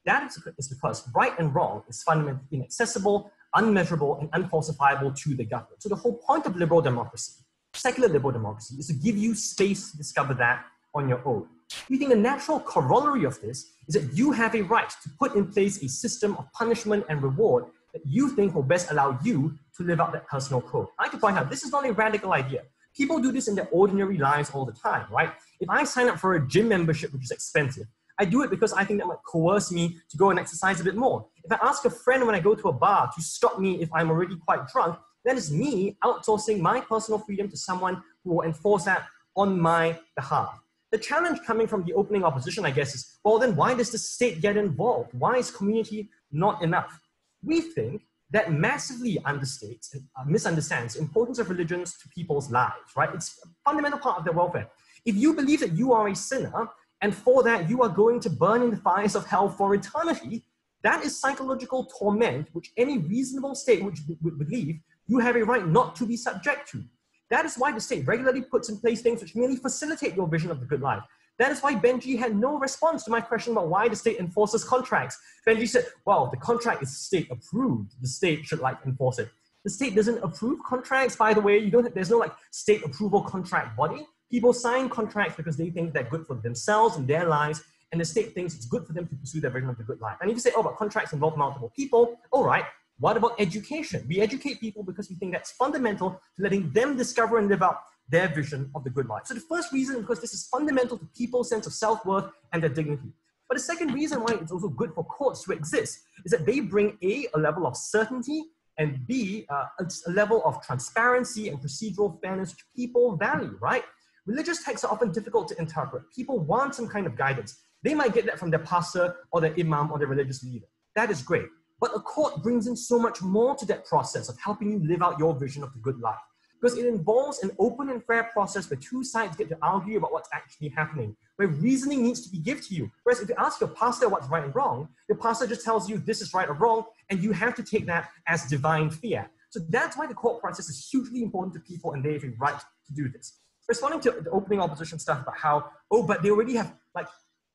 That is because right and wrong is fundamentally inaccessible, unmeasurable, and unfalsifiable to the government. So the whole point of liberal democracy, secular liberal democracy, is to give you space to discover that on your own. We think the natural corollary of this is that you have a right to put in place a system of punishment and reward that you think will best allow you to live out that personal code. I like to point out this is not a radical idea. People do this in their ordinary lives all the time, right? If I sign up for a gym membership, which is expensive, I do it because I think that might coerce me to go and exercise a bit more. If I ask a friend when I go to a bar to stop me if I'm already quite drunk, that is me outsourcing my personal freedom to someone who will enforce that on my behalf. The challenge coming from the opening opposition, I guess, is well, then why does the state get involved? Why is community not enough? We think that massively understates and uh, misunderstands the importance of religions to people's lives, right? It's a fundamental part of their welfare. If you believe that you are a sinner, and for that you are going to burn in the fires of hell for eternity, that is psychological torment, which any reasonable state would believe you have a right not to be subject to. That is why the state regularly puts in place things which merely facilitate your vision of the good life. That is why Benji had no response to my question about why the state enforces contracts. Benji said, well, the contract is state approved. The state should like enforce it. The state doesn't approve contracts, by the way. You don't, there's no like state approval contract body. People sign contracts because they think they're good for themselves and their lives, and the state thinks it's good for them to pursue their version of the good life. And if you say, oh, but contracts involve multiple people, all right, what about education? We educate people because we think that's fundamental to letting them discover and develop their vision of the good life. So the first reason, because this is fundamental to people's sense of self-worth and their dignity. But the second reason why it's also good for courts to exist is that they bring A, a level of certainty, and B, uh, a level of transparency and procedural fairness which people value, right? Religious texts are often difficult to interpret. People want some kind of guidance. They might get that from their pastor or their imam or their religious leader. That is great. But a court brings in so much more to that process of helping you live out your vision of the good life. Because it involves an open and fair process where two sides get to argue about what's actually happening, where reasoning needs to be given to you. Whereas if you ask your pastor what's right and wrong, your pastor just tells you this is right or wrong, and you have to take that as divine fiat. So that's why the court process is hugely important to people and they have a right to do this responding to the opening opposition stuff about how, oh, but they already have, like,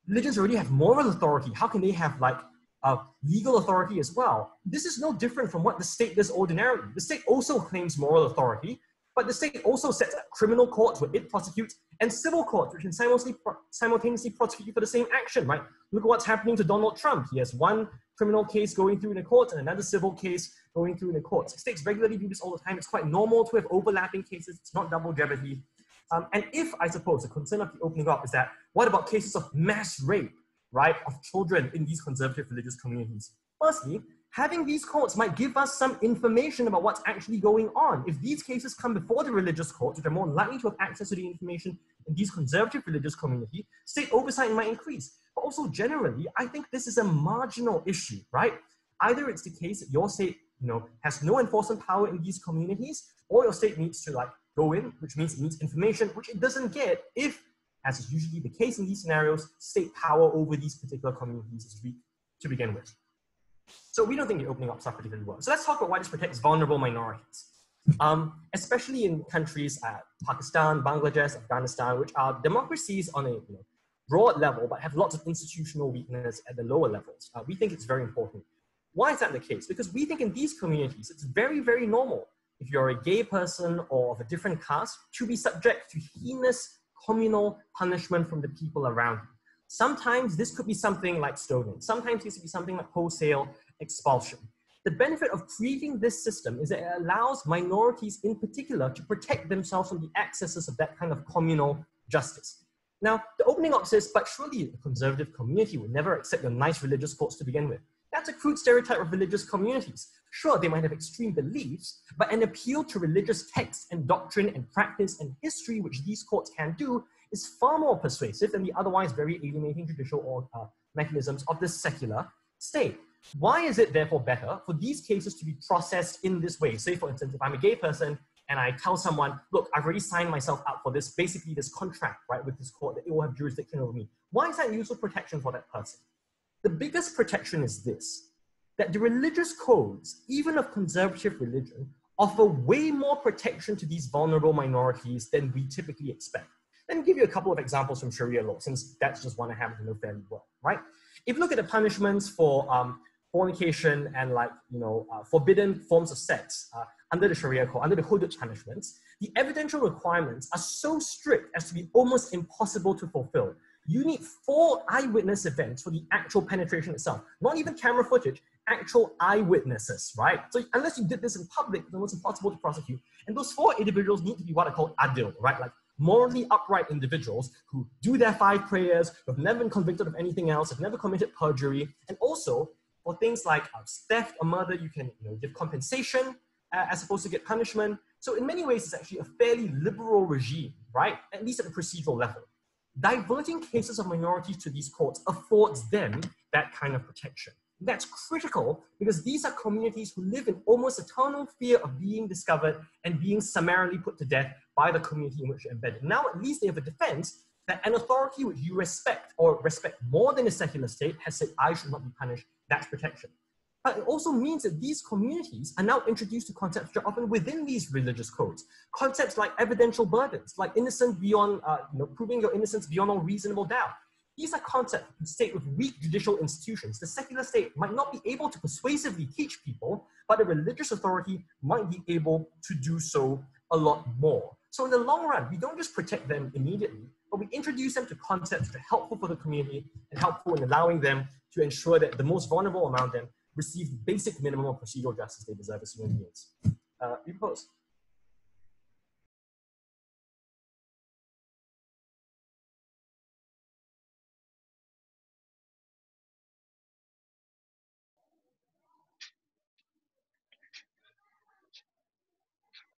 religions already have moral authority. How can they have, like, uh, legal authority as well. This is no different from what the state does ordinarily. The state also claims moral authority, but the state also sets up criminal courts where it prosecutes and civil courts which can simultaneously, simultaneously prosecute you for the same action, right? Look at what's happening to Donald Trump. He has one criminal case going through in the courts and another civil case going through in the courts. States regularly do this all the time. It's quite normal to have overlapping cases. It's not double jeopardy. Um, and if, I suppose, the concern of the opening up is that, what about cases of mass rape, right, of children in these conservative religious communities? Firstly, having these courts might give us some information about what's actually going on. If these cases come before the religious courts, which are more likely to have access to the information in these conservative religious community, state oversight might increase. But also generally, I think this is a marginal issue, right? Either it's the case that your state, you know, has no enforcement power in these communities, or your state needs to like go in, which means it needs information, which it doesn't get if, as is usually the case in these scenarios, state power over these particular communities is weak to begin with. So we don't think the opening up stuff particularly well. So let's talk about why this protects vulnerable minorities. Um, especially in countries like Pakistan, Bangladesh, Afghanistan, which are democracies on a you know, broad level, but have lots of institutional weakness at the lower levels. Uh, we think it's very important. Why is that the case? Because we think in these communities, it's very, very normal if you're a gay person or of a different caste to be subject to heinous communal punishment from the people around you. Sometimes this could be something like stoning. Sometimes this could be something like wholesale expulsion. The benefit of creating this system is that it allows minorities in particular to protect themselves from the excesses of that kind of communal justice. Now, the opening up says, but surely the conservative community would never accept your nice religious courts to begin with. That's a crude stereotype of religious communities. Sure, they might have extreme beliefs, but an appeal to religious texts and doctrine and practice and history, which these courts can do, is far more persuasive than the otherwise very alienating judicial or, uh, mechanisms of the secular state. Why is it therefore better for these cases to be processed in this way? Say, for instance, if I'm a gay person and I tell someone, look, I've already signed myself up for this, basically this contract, right, with this court that it will have jurisdiction over me. Why is that useful protection for that person? The biggest protection is this, that the religious codes, even of conservative religion, offer way more protection to these vulnerable minorities than we typically expect. Let me give you a couple of examples from Sharia law, since that's just one I happen to know fairly well, right? If you look at the punishments for um, fornication and like, you know, uh, forbidden forms of sex uh, under the Sharia code, under the hudud punishments, the evidential requirements are so strict as to be almost impossible to fulfill. You need four eyewitness events for the actual penetration itself, not even camera footage, actual eyewitnesses, right? So unless you did this in public, then it's impossible to prosecute. And those four individuals need to be what I call adil, right? Like morally upright individuals who do their five prayers, who have never been convicted of anything else, have never committed perjury, and also for things like uh, theft or murder, you can you know, give compensation uh, as opposed to get punishment. So in many ways, it's actually a fairly liberal regime, right? At least at the procedural level. Diverting cases of minorities to these courts affords them that kind of protection. That's critical because these are communities who live in almost eternal fear of being discovered and being summarily put to death by the community in which they're embedded. Now, at least they have a defense that an authority which you respect or respect more than a secular state has said, I should not be punished. That's protection. But it also means that these communities are now introduced to concepts which are often within these religious codes. Concepts like evidential burdens, like innocence beyond, uh, you know, proving your innocence beyond all reasonable doubt. These are concepts in state with weak judicial institutions. The secular state might not be able to persuasively teach people, but a religious authority might be able to do so a lot more. So in the long run, we don't just protect them immediately, but we introduce them to concepts that are helpful for the community and helpful in allowing them to ensure that the most vulnerable among them receive the basic minimum of procedural justice they deserve as human beings. Uh, you propose?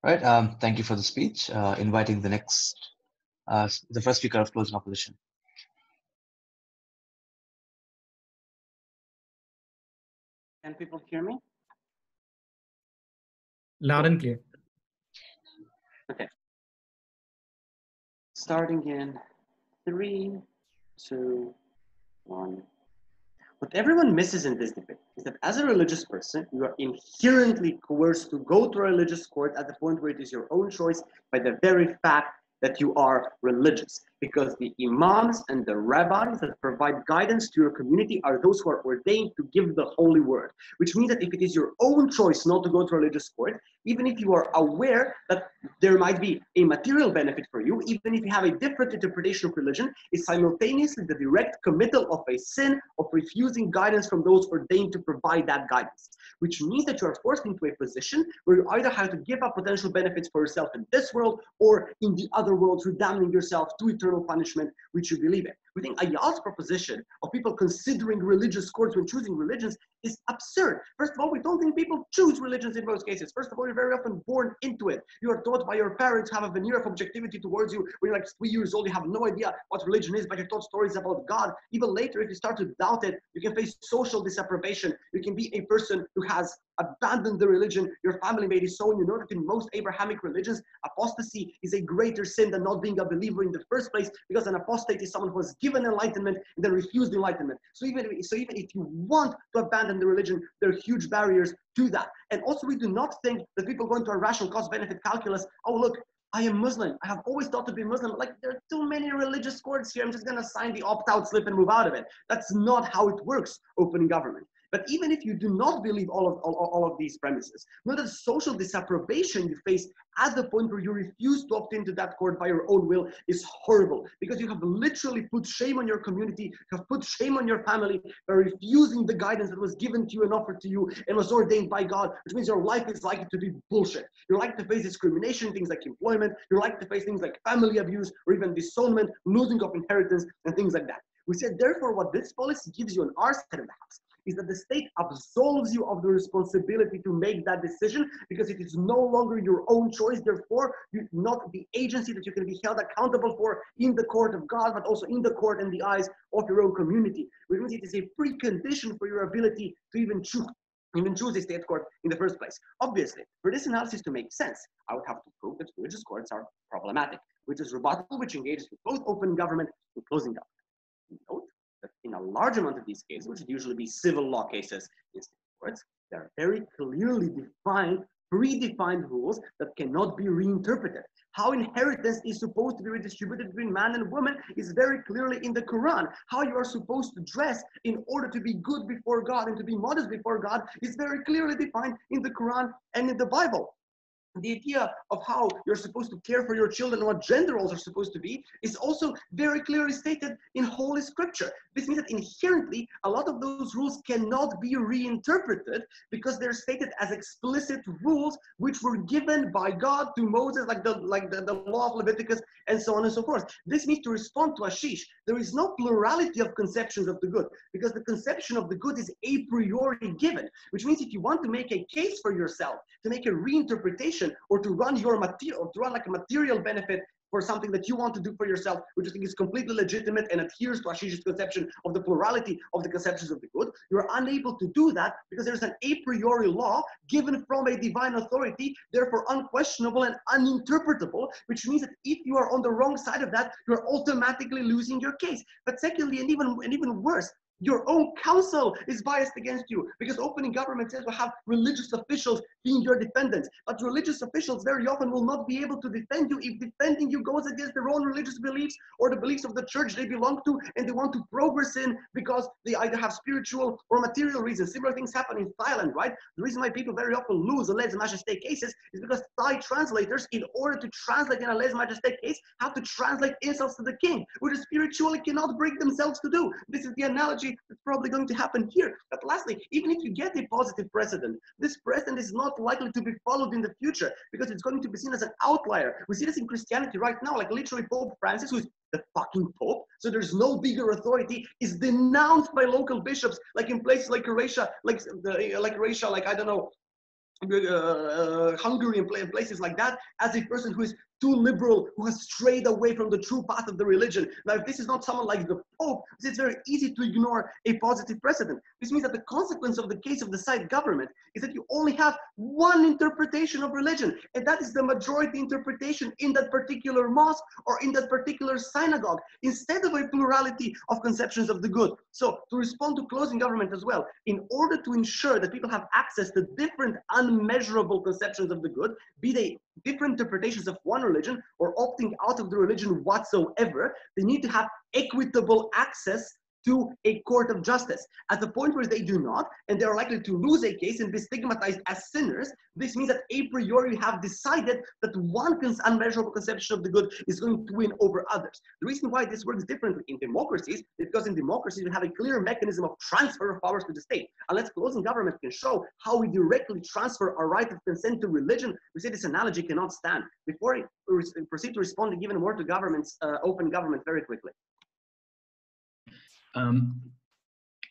Right. Um, thank you for the speech. Uh, inviting the next, uh, the first speaker of closing opposition. Can people hear me? Loud and clear. Okay. Starting in three, two, one. What everyone misses in this debate is that as a religious person, you are inherently coerced to go to a religious court at the point where it is your own choice by the very fact that you are religious. Because the imams and the rabbis that provide guidance to your community are those who are ordained to give the holy word, which means that if it is your own choice not to go to religious court, even if you are aware that there might be a material benefit for you, even if you have a different interpretation of religion, is simultaneously the direct committal of a sin of refusing guidance from those ordained to provide that guidance, which means that you are forced into a position where you either have to give up potential benefits for yourself in this world or in the other world through damning yourself to eternal punishment, which you believe in. We think Ayal's proposition of people considering religious courts when choosing religions is absurd. First of all, we don't think people choose religions in most cases. First of all, you're very often born into it. You are taught by your parents, have a veneer of objectivity towards you. When you're like three years old, you have no idea what religion is, but you're taught stories about God. Even later, if you start to doubt it, you can face social disapprobation. You can be a person who has abandoned the religion your family made it so. You know that in most Abrahamic religions, apostasy is a greater sin than not being a believer in the first place, because an apostate is someone who has given enlightenment and then refused enlightenment. So even so even if you want to abandon the religion, there are huge barriers to that. And also, we do not think that people go into a rational cost-benefit calculus. Oh, look, I am Muslim. I have always thought to be Muslim. Like there are too many religious courts here. I'm just gonna sign the opt-out slip and move out of it. That's not how it works. Open government. But even if you do not believe all of, all, all of these premises, know that social disapprobation you face at the point where you refuse to opt into that court by your own will is horrible because you have literally put shame on your community, have put shame on your family by refusing the guidance that was given to you and offered to you and was ordained by God, which means your life is likely to be bullshit. You're likely to face discrimination, things like employment, you're likely to face things like family abuse or even disownment, losing of inheritance, and things like that. We said, therefore, what this policy gives you on our side of the house is that the state absolves you of the responsibility to make that decision because it is no longer your own choice. Therefore, you're not the agency that you can be held accountable for in the court of God, but also in the court and the eyes of your own community, which means it is a precondition for your ability to even choose even choose a state court in the first place. Obviously, for this analysis to make sense, I would have to prove that religious courts are problematic, which is rebuttable, which engages with both open government and closing government. Large amount of these cases, which would usually be civil law cases in state courts, there are very clearly defined, predefined rules that cannot be reinterpreted. How inheritance is supposed to be redistributed between man and woman is very clearly in the Quran. How you are supposed to dress in order to be good before God and to be modest before God is very clearly defined in the Quran and in the Bible the idea of how you're supposed to care for your children what gender roles are supposed to be is also very clearly stated in Holy Scripture. This means that inherently, a lot of those rules cannot be reinterpreted because they're stated as explicit rules which were given by God to Moses, like the like the, the law of Leviticus and so on and so forth. This means to respond to Ashish, there is no plurality of conceptions of the good because the conception of the good is a priori given, which means if you want to make a case for yourself, to make a reinterpretation or to run your material, to run like a material benefit for something that you want to do for yourself, which I think is completely legitimate and adheres to Ashish's conception of the plurality of the conceptions of the good. You're unable to do that because there's an a priori law given from a divine authority, therefore unquestionable and uninterpretable, which means that if you are on the wrong side of that, you're automatically losing your case. But secondly, and even and even worse, your own counsel is biased against you because opening government says we have religious officials being your defendants. But religious officials very often will not be able to defend you if defending you goes against their own religious beliefs or the beliefs of the church they belong to and they want to progress in because they either have spiritual or material reasons. Similar things happen in Thailand, right? The reason why people very often lose the lèse majesté cases is because Thai translators, in order to translate in a lèse majesté case, have to translate insults to the king, which spiritually cannot bring themselves to do. This is the analogy it's probably going to happen here. But lastly, even if you get a positive precedent, this precedent is not likely to be followed in the future because it's going to be seen as an outlier. We see this in Christianity right now, like literally Pope Francis, who's the fucking Pope, so there's no bigger authority, is denounced by local bishops, like in places like Croatia, like the, like Croatia, like I don't know, uh, Hungary and places like that, as a person who is too liberal, who has strayed away from the true path of the religion. Now, if this is not someone like the Pope, it's very easy to ignore a positive precedent. This means that the consequence of the case of the side government is that you only have one interpretation of religion, and that is the majority interpretation in that particular mosque or in that particular synagogue, instead of a plurality of conceptions of the good. So, to respond to closing government as well, in order to ensure that people have access to different unmeasurable conceptions of the good, be they different interpretations of one religion or opting out of the religion whatsoever. They need to have equitable access to a court of justice. At the point where they do not, and they are likely to lose a case and be stigmatized as sinners, this means that a priori you have decided that one unmeasurable conception of the good is going to win over others. The reason why this works differently in democracies is because in democracies you have a clear mechanism of transfer of powers to the state. Unless closing government can show how we directly transfer our right of consent to religion, we say this analogy cannot stand. Before I proceed to respond, give more to government's uh, open government very quickly. Um,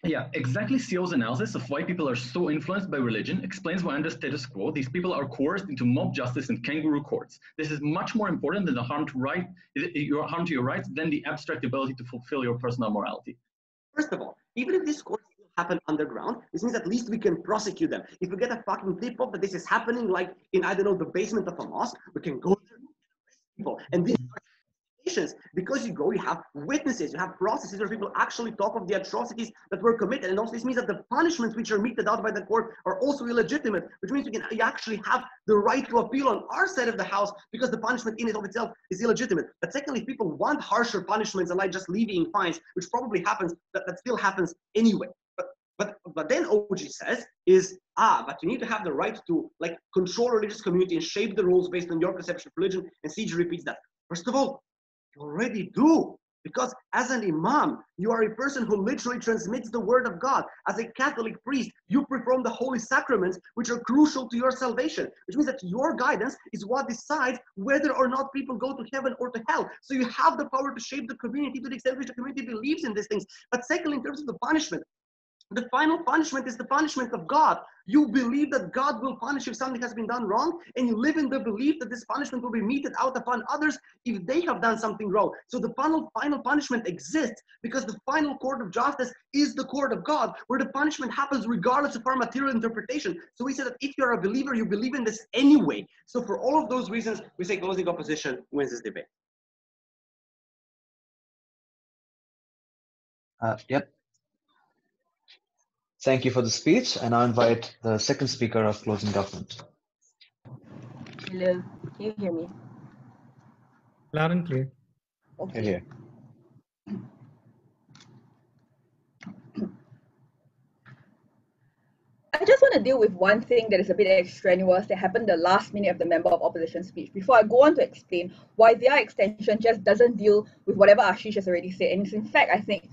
yeah, exactly CEO's analysis of why people are so influenced by religion explains why under status quo, these people are coerced into mob justice and kangaroo courts. This is much more important than the harm to, right, your harm to your rights than the abstract ability to fulfill your personal morality. First of all, even if this court happen underground, this means at least we can prosecute them. If we get a fucking tip off that this is happening like in, I don't know, the basement of a mosque, we can go there people. And these because you go, you have witnesses, you have processes where people actually talk of the atrocities that were committed. And also this means that the punishments which are meted out by the court are also illegitimate, which means you can you actually have the right to appeal on our side of the house because the punishment in it of itself is illegitimate. But secondly, people want harsher punishments than like just levying fines, which probably happens, that, that still happens anyway. But but but then OG says is ah, but you need to have the right to like control religious community and shape the rules based on your perception of religion. And CG repeats that. First of all, you already do. Because as an imam, you are a person who literally transmits the word of God. As a Catholic priest, you perform the holy sacraments, which are crucial to your salvation, which means that your guidance is what decides whether or not people go to heaven or to hell. So you have the power to shape the community to the extent which the community believes in these things. But secondly, in terms of the punishment, the final punishment is the punishment of God. You believe that God will punish if something has been done wrong, and you live in the belief that this punishment will be meted out upon others if they have done something wrong. So the final, final punishment exists because the final court of justice is the court of God, where the punishment happens regardless of our material interpretation. So we say that if you're a believer, you believe in this anyway. So for all of those reasons, we say closing opposition wins this debate. Uh, yep. Thank you for the speech, and I invite the second speaker of closing government. Hello, can you hear me? Loud and clear. Okay. Here. I just want to deal with one thing that is a bit extraneous that happened the last minute of the member of opposition speech before I go on to explain why their extension just doesn't deal with whatever Ashish has already said. And it's in fact, I think,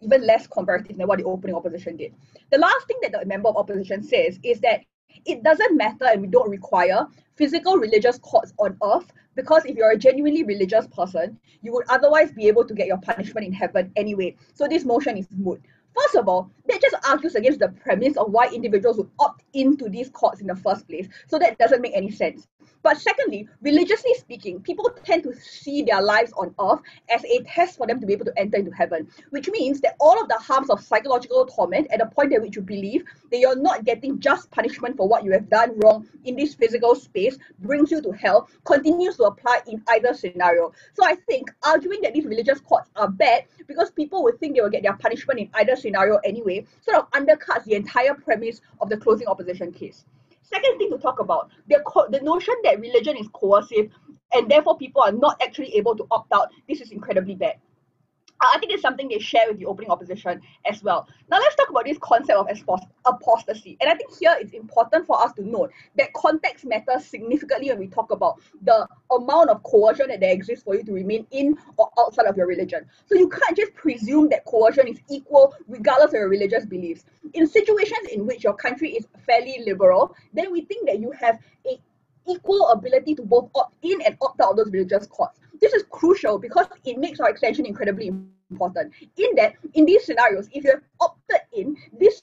even less comparative than what the opening opposition did. The last thing that the member of opposition says is that it doesn't matter and we don't require physical religious courts on earth because if you're a genuinely religious person, you would otherwise be able to get your punishment in heaven anyway. So this motion is moot. First of all, that just argues against the premise of why individuals would opt into these courts in the first place. So that doesn't make any sense. But secondly, religiously speaking, people tend to see their lives on earth as a test for them to be able to enter into heaven, which means that all of the harms of psychological torment at the point at which you believe that you're not getting just punishment for what you have done wrong in this physical space brings you to hell continues to apply in either scenario. So I think arguing that these religious courts are bad because people would think they will get their punishment in either scenario anyway sort of undercuts the entire premise of the closing opposition case. Second thing to talk about, the, the notion that religion is coercive and therefore people are not actually able to opt out, this is incredibly bad. I think it's something they share with the opening opposition as well. Now let's talk about this concept of apostasy. And I think here it's important for us to note that context matters significantly when we talk about the amount of coercion that there exists for you to remain in or outside of your religion. So you can't just presume that coercion is equal regardless of your religious beliefs. In situations in which your country is fairly liberal, then we think that you have a equal ability to both opt in and opt out of those religious courts. This is crucial because it makes our extension incredibly important. In that, in these scenarios, if you're opted in, this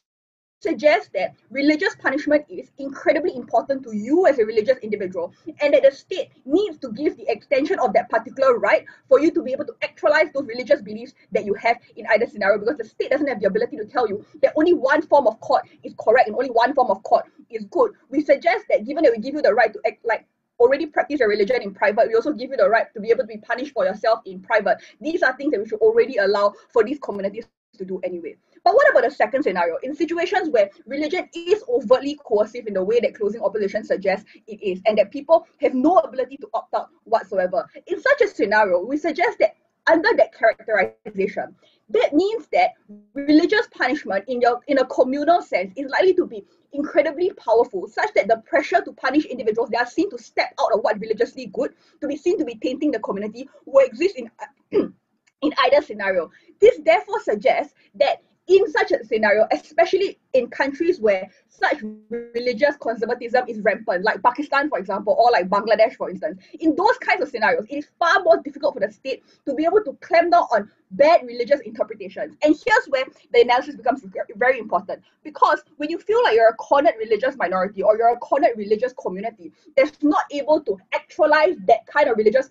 suggests that religious punishment is incredibly important to you as a religious individual and that the state needs to give the extension of that particular right for you to be able to actualize those religious beliefs that you have in either scenario because the state doesn't have the ability to tell you that only one form of court is correct and only one form of court is good. We suggest that given that we give you the right to act like already practice your religion in private, we also give you the right to be able to be punished for yourself in private. These are things that we should already allow for these communities to do anyway. But what about the second scenario? In situations where religion is overtly coercive in the way that closing opposition suggests it is, and that people have no ability to opt out whatsoever. In such a scenario, we suggest that under that characterization, that means that religious punishment in your in a communal sense is likely to be incredibly powerful, such that the pressure to punish individuals that are seen to step out of what religiously good, to be seen to be tainting the community, will exist in in either scenario. This therefore suggests that in such a scenario, especially in countries where such religious conservatism is rampant, like Pakistan, for example, or like Bangladesh, for instance, in those kinds of scenarios, it is far more difficult for the state to be able to clamp down on bad religious interpretations. And here's where the analysis becomes very important because when you feel like you're a cornered religious minority or you're a cornered religious community that's not able to actualize that kind of religious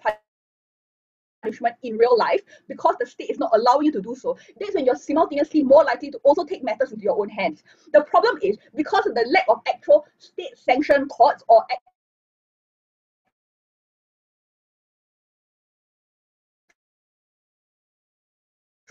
punishment in real life because the state is not allowing you to do so, that's when you're simultaneously more likely to also take matters into your own hands. The problem is because of the lack of actual state sanctioned courts or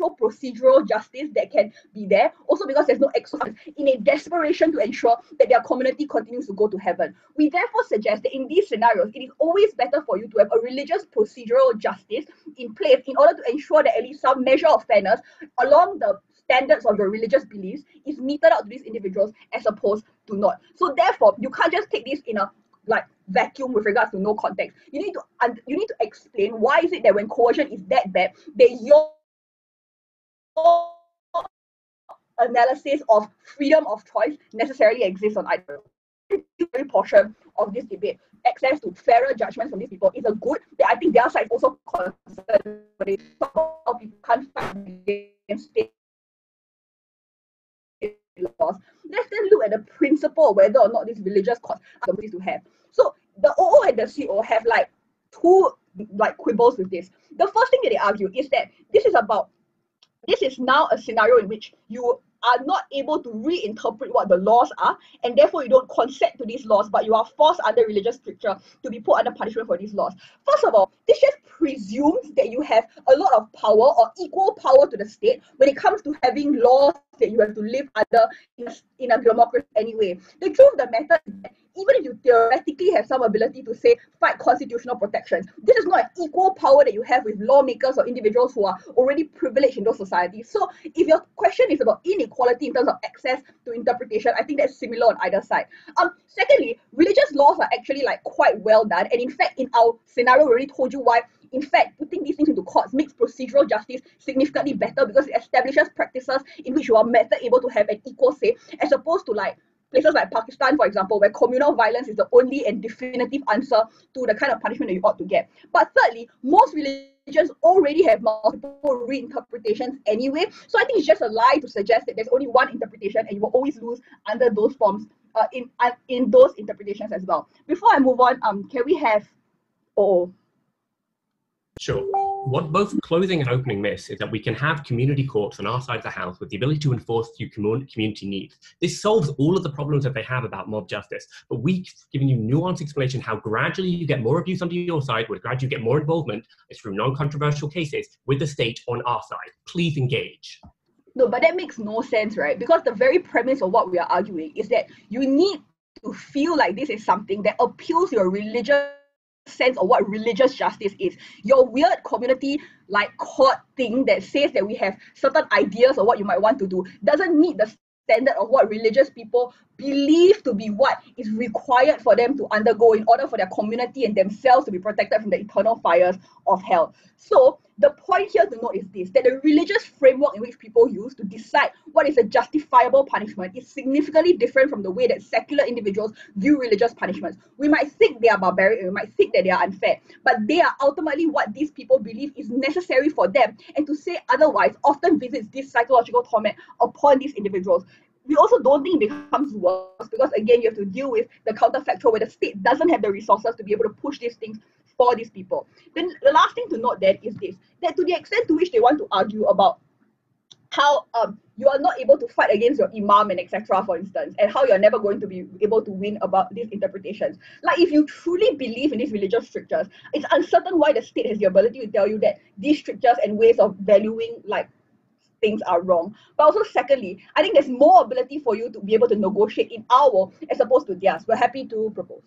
procedural justice that can be there. Also because there's no exorcism in a desperation to ensure that their community continues to go to heaven. We therefore suggest that in these scenarios, it is always better for you to have a religious procedural justice in place in order to ensure that at least some measure of fairness along the standards of your religious beliefs is meted out to these individuals as opposed to not. So therefore, you can't just take this in a like vacuum with regards to no context. You need to you need to explain why is it that when coercion is that bad, that analysis of freedom of choice necessarily exists on either portion of this debate. Access to fairer judgments from these people is a good that I think their side also concerned but talk about people can't fight against state laws. Let's then look at the principle whether or not these religious courts are to have. So the OO and the CO have like two like quibbles with this. The first thing that they argue is that this is about this is now a scenario in which you are not able to reinterpret what the laws are, and therefore you don't consent to these laws, but you are forced under religious stricture to be put under punishment for these laws. First of all, this just presumes that you have a lot of power or equal power to the state when it comes to having laws that you have to live under in a, in a democracy anyway. The truth of the matter is that even if you theoretically have some ability to say fight constitutional protections, this is not an equal power that you have with lawmakers or individuals who are already privileged in those societies. So if your question is about inequality in terms of access to interpretation, I think that's similar on either side. Um, secondly, religious laws are actually like quite well done, and in fact, in our scenario, we already told you why in fact, putting these things into courts makes procedural justice significantly better because it establishes practices in which you are better able to have an equal say, as opposed to like places like Pakistan, for example, where communal violence is the only and definitive answer to the kind of punishment that you ought to get. But thirdly, most religions already have multiple reinterpretations anyway. So I think it's just a lie to suggest that there's only one interpretation and you will always lose under those forms uh, in uh, in those interpretations as well. Before I move on, um, can we have oh Sure. What both closing and opening miss is that we can have community courts on our side of the house with the ability to enforce to community needs. This solves all of the problems that they have about mob justice, but we've given you nuanced explanation how gradually you get more abuse under your side, where gradually you get more involvement is through non-controversial cases with the state on our side. Please engage. No, but that makes no sense, right? Because the very premise of what we are arguing is that you need to feel like this is something that appeals your religious sense of what religious justice is. Your weird community like court thing that says that we have certain ideas of what you might want to do doesn't meet the standard of what religious people believe to be what is required for them to undergo in order for their community and themselves to be protected from the eternal fires of hell. So the point here to note is this that the religious framework in which people use to decide what is a justifiable punishment is significantly different from the way that secular individuals view religious punishments. We might think they are barbaric, we might think that they are unfair, but they are ultimately what these people believe is necessary for them, and to say otherwise often visits this psychological torment upon these individuals we also don't think it becomes worse because again you have to deal with the counterfactual where the state doesn't have the resources to be able to push these things for these people. Then the last thing to note then is this, that to the extent to which they want to argue about how um, you are not able to fight against your imam and etc for instance and how you're never going to be able to win about these interpretations like if you truly believe in these religious strictures it's uncertain why the state has the ability to tell you that these strictures and ways of valuing like things are wrong. But also, secondly, I think there's more ability for you to be able to negotiate in our as opposed to theirs. We're happy to propose.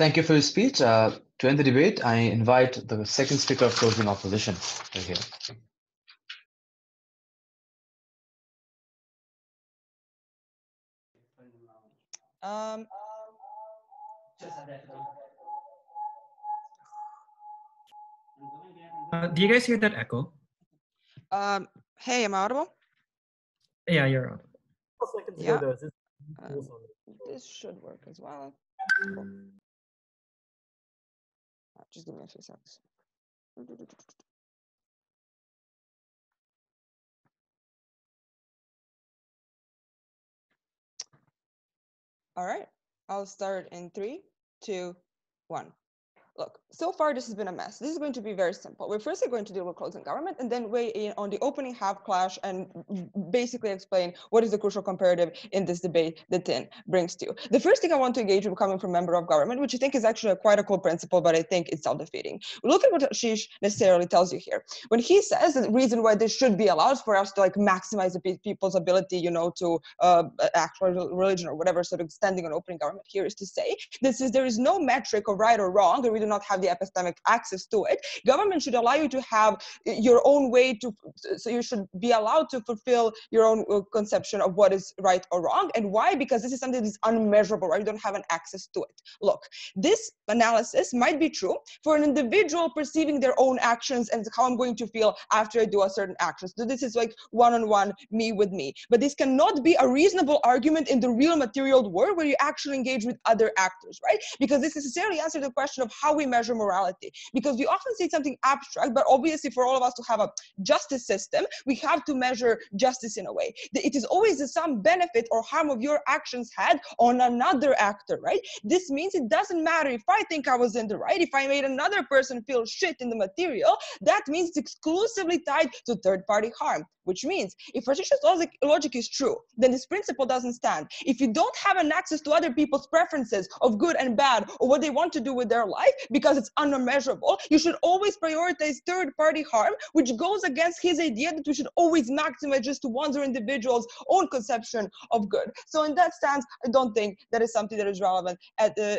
Thank you for your speech. Uh, to end the debate, I invite the second speaker of closing opposition right here. Um, uh, do you guys hear that echo? Um, hey, am I audible? Yeah, you're audible. Yeah. Uh, this should work as well. Cool. Just give me a few seconds. All right, I'll start in three, two, one look, so far this has been a mess. This is going to be very simple. We're first going to deal with closing government and then weigh in on the opening half clash and basically explain what is the crucial comparative in this debate that TIN brings to you. The first thing I want to engage with coming from member of government, which I think is actually quite a cool principle, but I think it's self-defeating. Look at what Ashish necessarily tells you here. When he says the reason why this should be allowed for us to like maximize the people's ability, you know, to uh, actual religion or whatever sort of standing on opening government here is to say this is there is no metric of right or wrong, do not have the epistemic access to it. Government should allow you to have your own way to, so you should be allowed to fulfill your own uh, conception of what is right or wrong. And why? Because this is something that is unmeasurable, right? You don't have an access to it. Look, this analysis might be true for an individual perceiving their own actions and how I'm going to feel after I do a certain action. So this is like one-on-one, me with me. But this cannot be a reasonable argument in the real material world where you actually engage with other actors, right? Because this necessarily answers the question of how we measure morality. Because we often say something abstract but obviously for all of us to have a justice system we have to measure justice in a way. It is always some benefit or harm of your actions had on another actor right? This means it doesn't matter if i think i was in the right if i made another person feel shit in the material that means it's exclusively tied to third party harm which means if logic, logic is true, then this principle doesn't stand. If you don't have an access to other people's preferences of good and bad or what they want to do with their life because it's unmeasurable, you should always prioritize third party harm, which goes against his idea that we should always maximize just to one's or individual's own conception of good. So in that sense, I don't think that is something that is relevant at, uh,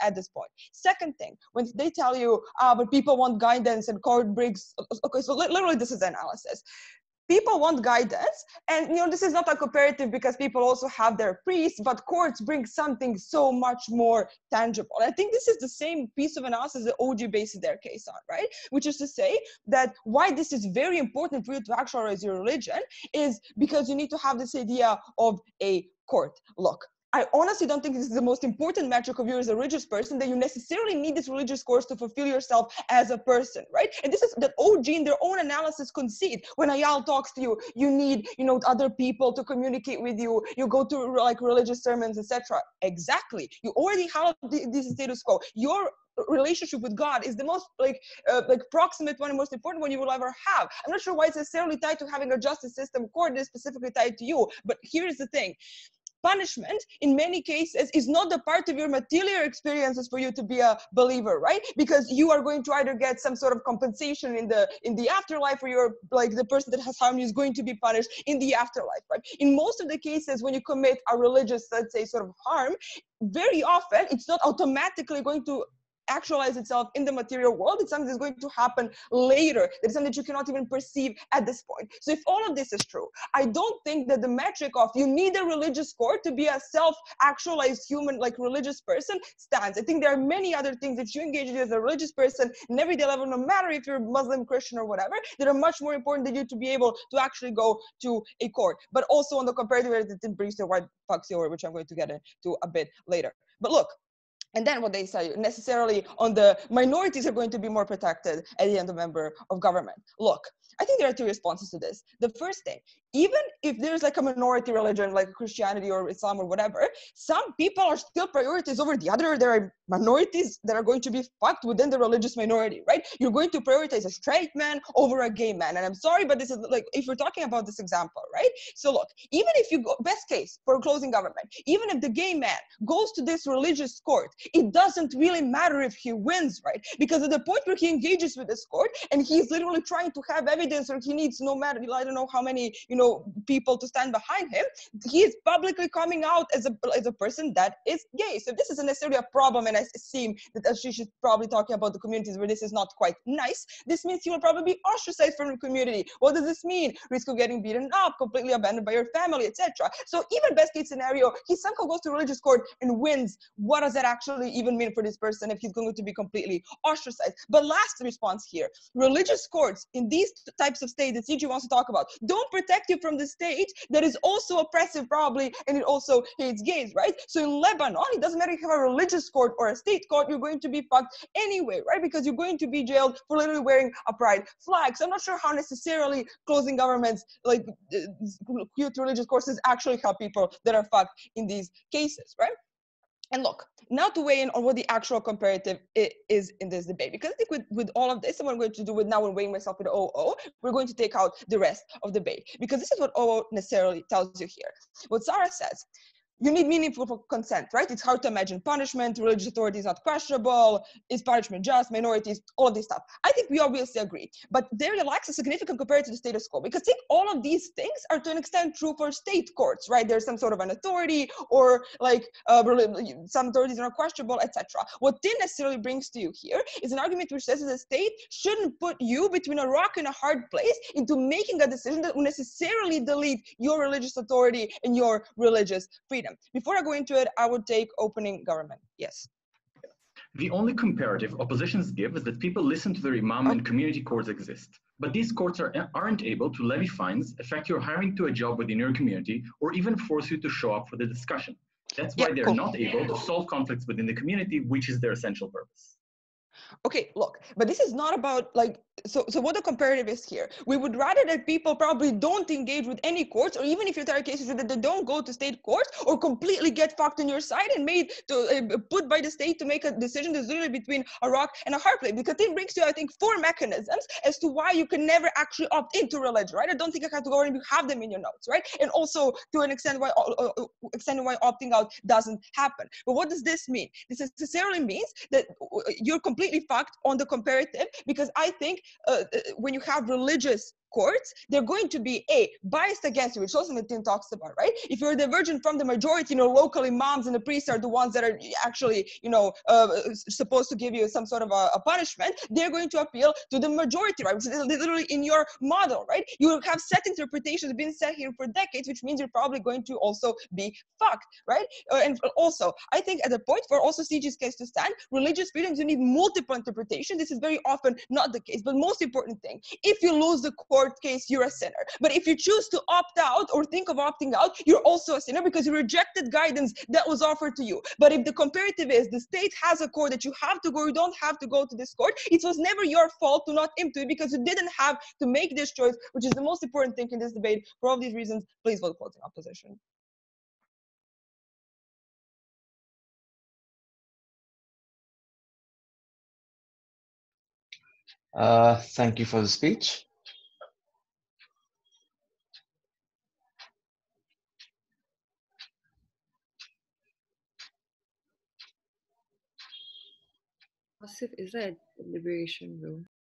at this point. Second thing, when they tell you, uh, but people want guidance and court breaks, okay, so literally this is analysis people want guidance and you know this is not a comparative because people also have their priests but courts bring something so much more tangible. I think this is the same piece of analysis that og bases their case on right? Which is to say that why this is very important for you to actualize your religion is because you need to have this idea of a court. Look I honestly don't think this is the most important metric of you as a religious person that you necessarily need this religious course to fulfill yourself as a person, right? And this is that OG in their own analysis concede. When Ayal talks to you, you need, you know, other people to communicate with you. You go to like religious sermons, etc. Exactly. You already have this status quo. Your relationship with God is the most like uh, like proximate one and most important one you will ever have. I'm not sure why it's necessarily tied to having a justice system court is specifically tied to you, but here's the thing punishment in many cases is not the part of your material experiences for you to be a believer right? Because you are going to either get some sort of compensation in the in the afterlife or you're like the person that has harmed you is going to be punished in the afterlife right? In most of the cases when you commit a religious let's say sort of harm very often it's not automatically going to actualize itself in the material world. It's something that's going to happen later. It's something that you cannot even perceive at this point. So if all of this is true, I don't think that the metric of you need a religious core to be a self-actualized human, like religious person stands. I think there are many other things that you engage in as a religious person in everyday level, no matter if you're Muslim, Christian, or whatever, that are much more important than you to be able to actually go to a court. But also on the comparative, it brings the white foxy over, which I'm going to get into a bit later. But look, and then what they say necessarily on the minorities are going to be more protected at the end of member of government. Look, I think there are two responses to this. The first thing, even if there's like a minority religion like Christianity or Islam or whatever, some people are still priorities over the other. There are minorities that are going to be fucked within the religious minority, right? You're going to prioritize a straight man over a gay man. And I'm sorry, but this is like, if we're talking about this example, right? So look, even if you go, best case for a closing government, even if the gay man goes to this religious court, it doesn't really matter if he wins, right? Because at the point where he engages with this court and he's literally trying to have evidence or he needs no matter, I don't know how many, you know, people to stand behind him, he is publicly coming out as a, as a person that is gay. So this isn't necessarily a problem. And I seem that she should probably talking about the communities where this is not quite nice. This means you will probably be ostracized from the community. What does this mean? Risk of getting beaten up, completely abandoned by your family, etc. So even best case scenario, he somehow goes to religious court and wins. What does that actually even mean for this person if he's going to be completely ostracized? But last response here, religious courts in these types of states that CG wants to talk about don't protect from the state that is also oppressive probably and it also hates gays, right? So in Lebanon, it doesn't matter if you have a religious court or a state court, you're going to be fucked anyway, right? Because you're going to be jailed for literally wearing a pride flag. So I'm not sure how necessarily closing governments, like uh, youth religious courses, actually help people that are fucked in these cases, right? And look, now to weigh in on what the actual comparative is in this debate, because I think with, with all of this, and what I'm going to do with now and weighing myself with OO, we're going to take out the rest of the debate, because this is what OO necessarily tells you here. What Sarah says you need meaningful consent, right? It's hard to imagine punishment, religious authority is not questionable, is punishment just, minorities, all of this stuff. I think we obviously agree, but there lacks a significant compared to the status quo because think all of these things are to an extent true for state courts, right? There's some sort of an authority or like uh, some authorities are questionable, etc. What this necessarily brings to you here is an argument which says that the state shouldn't put you between a rock and a hard place into making a decision that will necessarily delete your religious authority and your religious freedom. Before I go into it, I would take opening government. Yes. The only comparative oppositions give is that people listen to their imam and community courts exist. But these courts are, aren't able to levy fines, affect your hiring to a job within your community, or even force you to show up for the discussion. That's why yeah, they're cool. not able to solve conflicts within the community, which is their essential purpose. Okay, look, but this is not about like so so what the comparative is here? We would rather that people probably don't engage with any courts or even if your entire cases that they don't go to state courts or completely get fucked on your side and made to uh, put by the state to make a decision that's literally between a rock and a hard place because it brings you i think four mechanisms as to why you can never actually opt into religion right? I don't think i have to go and have them in your notes right? And also to an extent why uh, uh, uh extent why opting out doesn't happen. But what does this mean? This necessarily means that uh, you're completely fucked on the comparative because i think uh, uh, when you have religious courts, they're going to be a biased against you, which also Nitin talks about, right? If you're divergent from the majority, you know, local imams and the priests are the ones that are actually, you know, uh, supposed to give you some sort of a, a, punishment. They're going to appeal to the majority, right? Which is literally in your model, right? You have set interpretations been set here for decades, which means you're probably going to also be fucked, right? Uh, and also, I think at the point for also CG's case to stand, religious freedoms you need multiple interpretations. This is very often not the case, but most important thing, if you lose the court court case, you're a sinner. But if you choose to opt out or think of opting out, you're also a sinner because you rejected guidance that was offered to you. But if the comparative is the state has a court that you have to go, you don't have to go to this court, it was never your fault to not into it because you didn't have to make this choice, which is the most important thing in this debate. For all these reasons, please vote for the opposition. Uh, thank you for the speech. Asif, is that a deliberation room?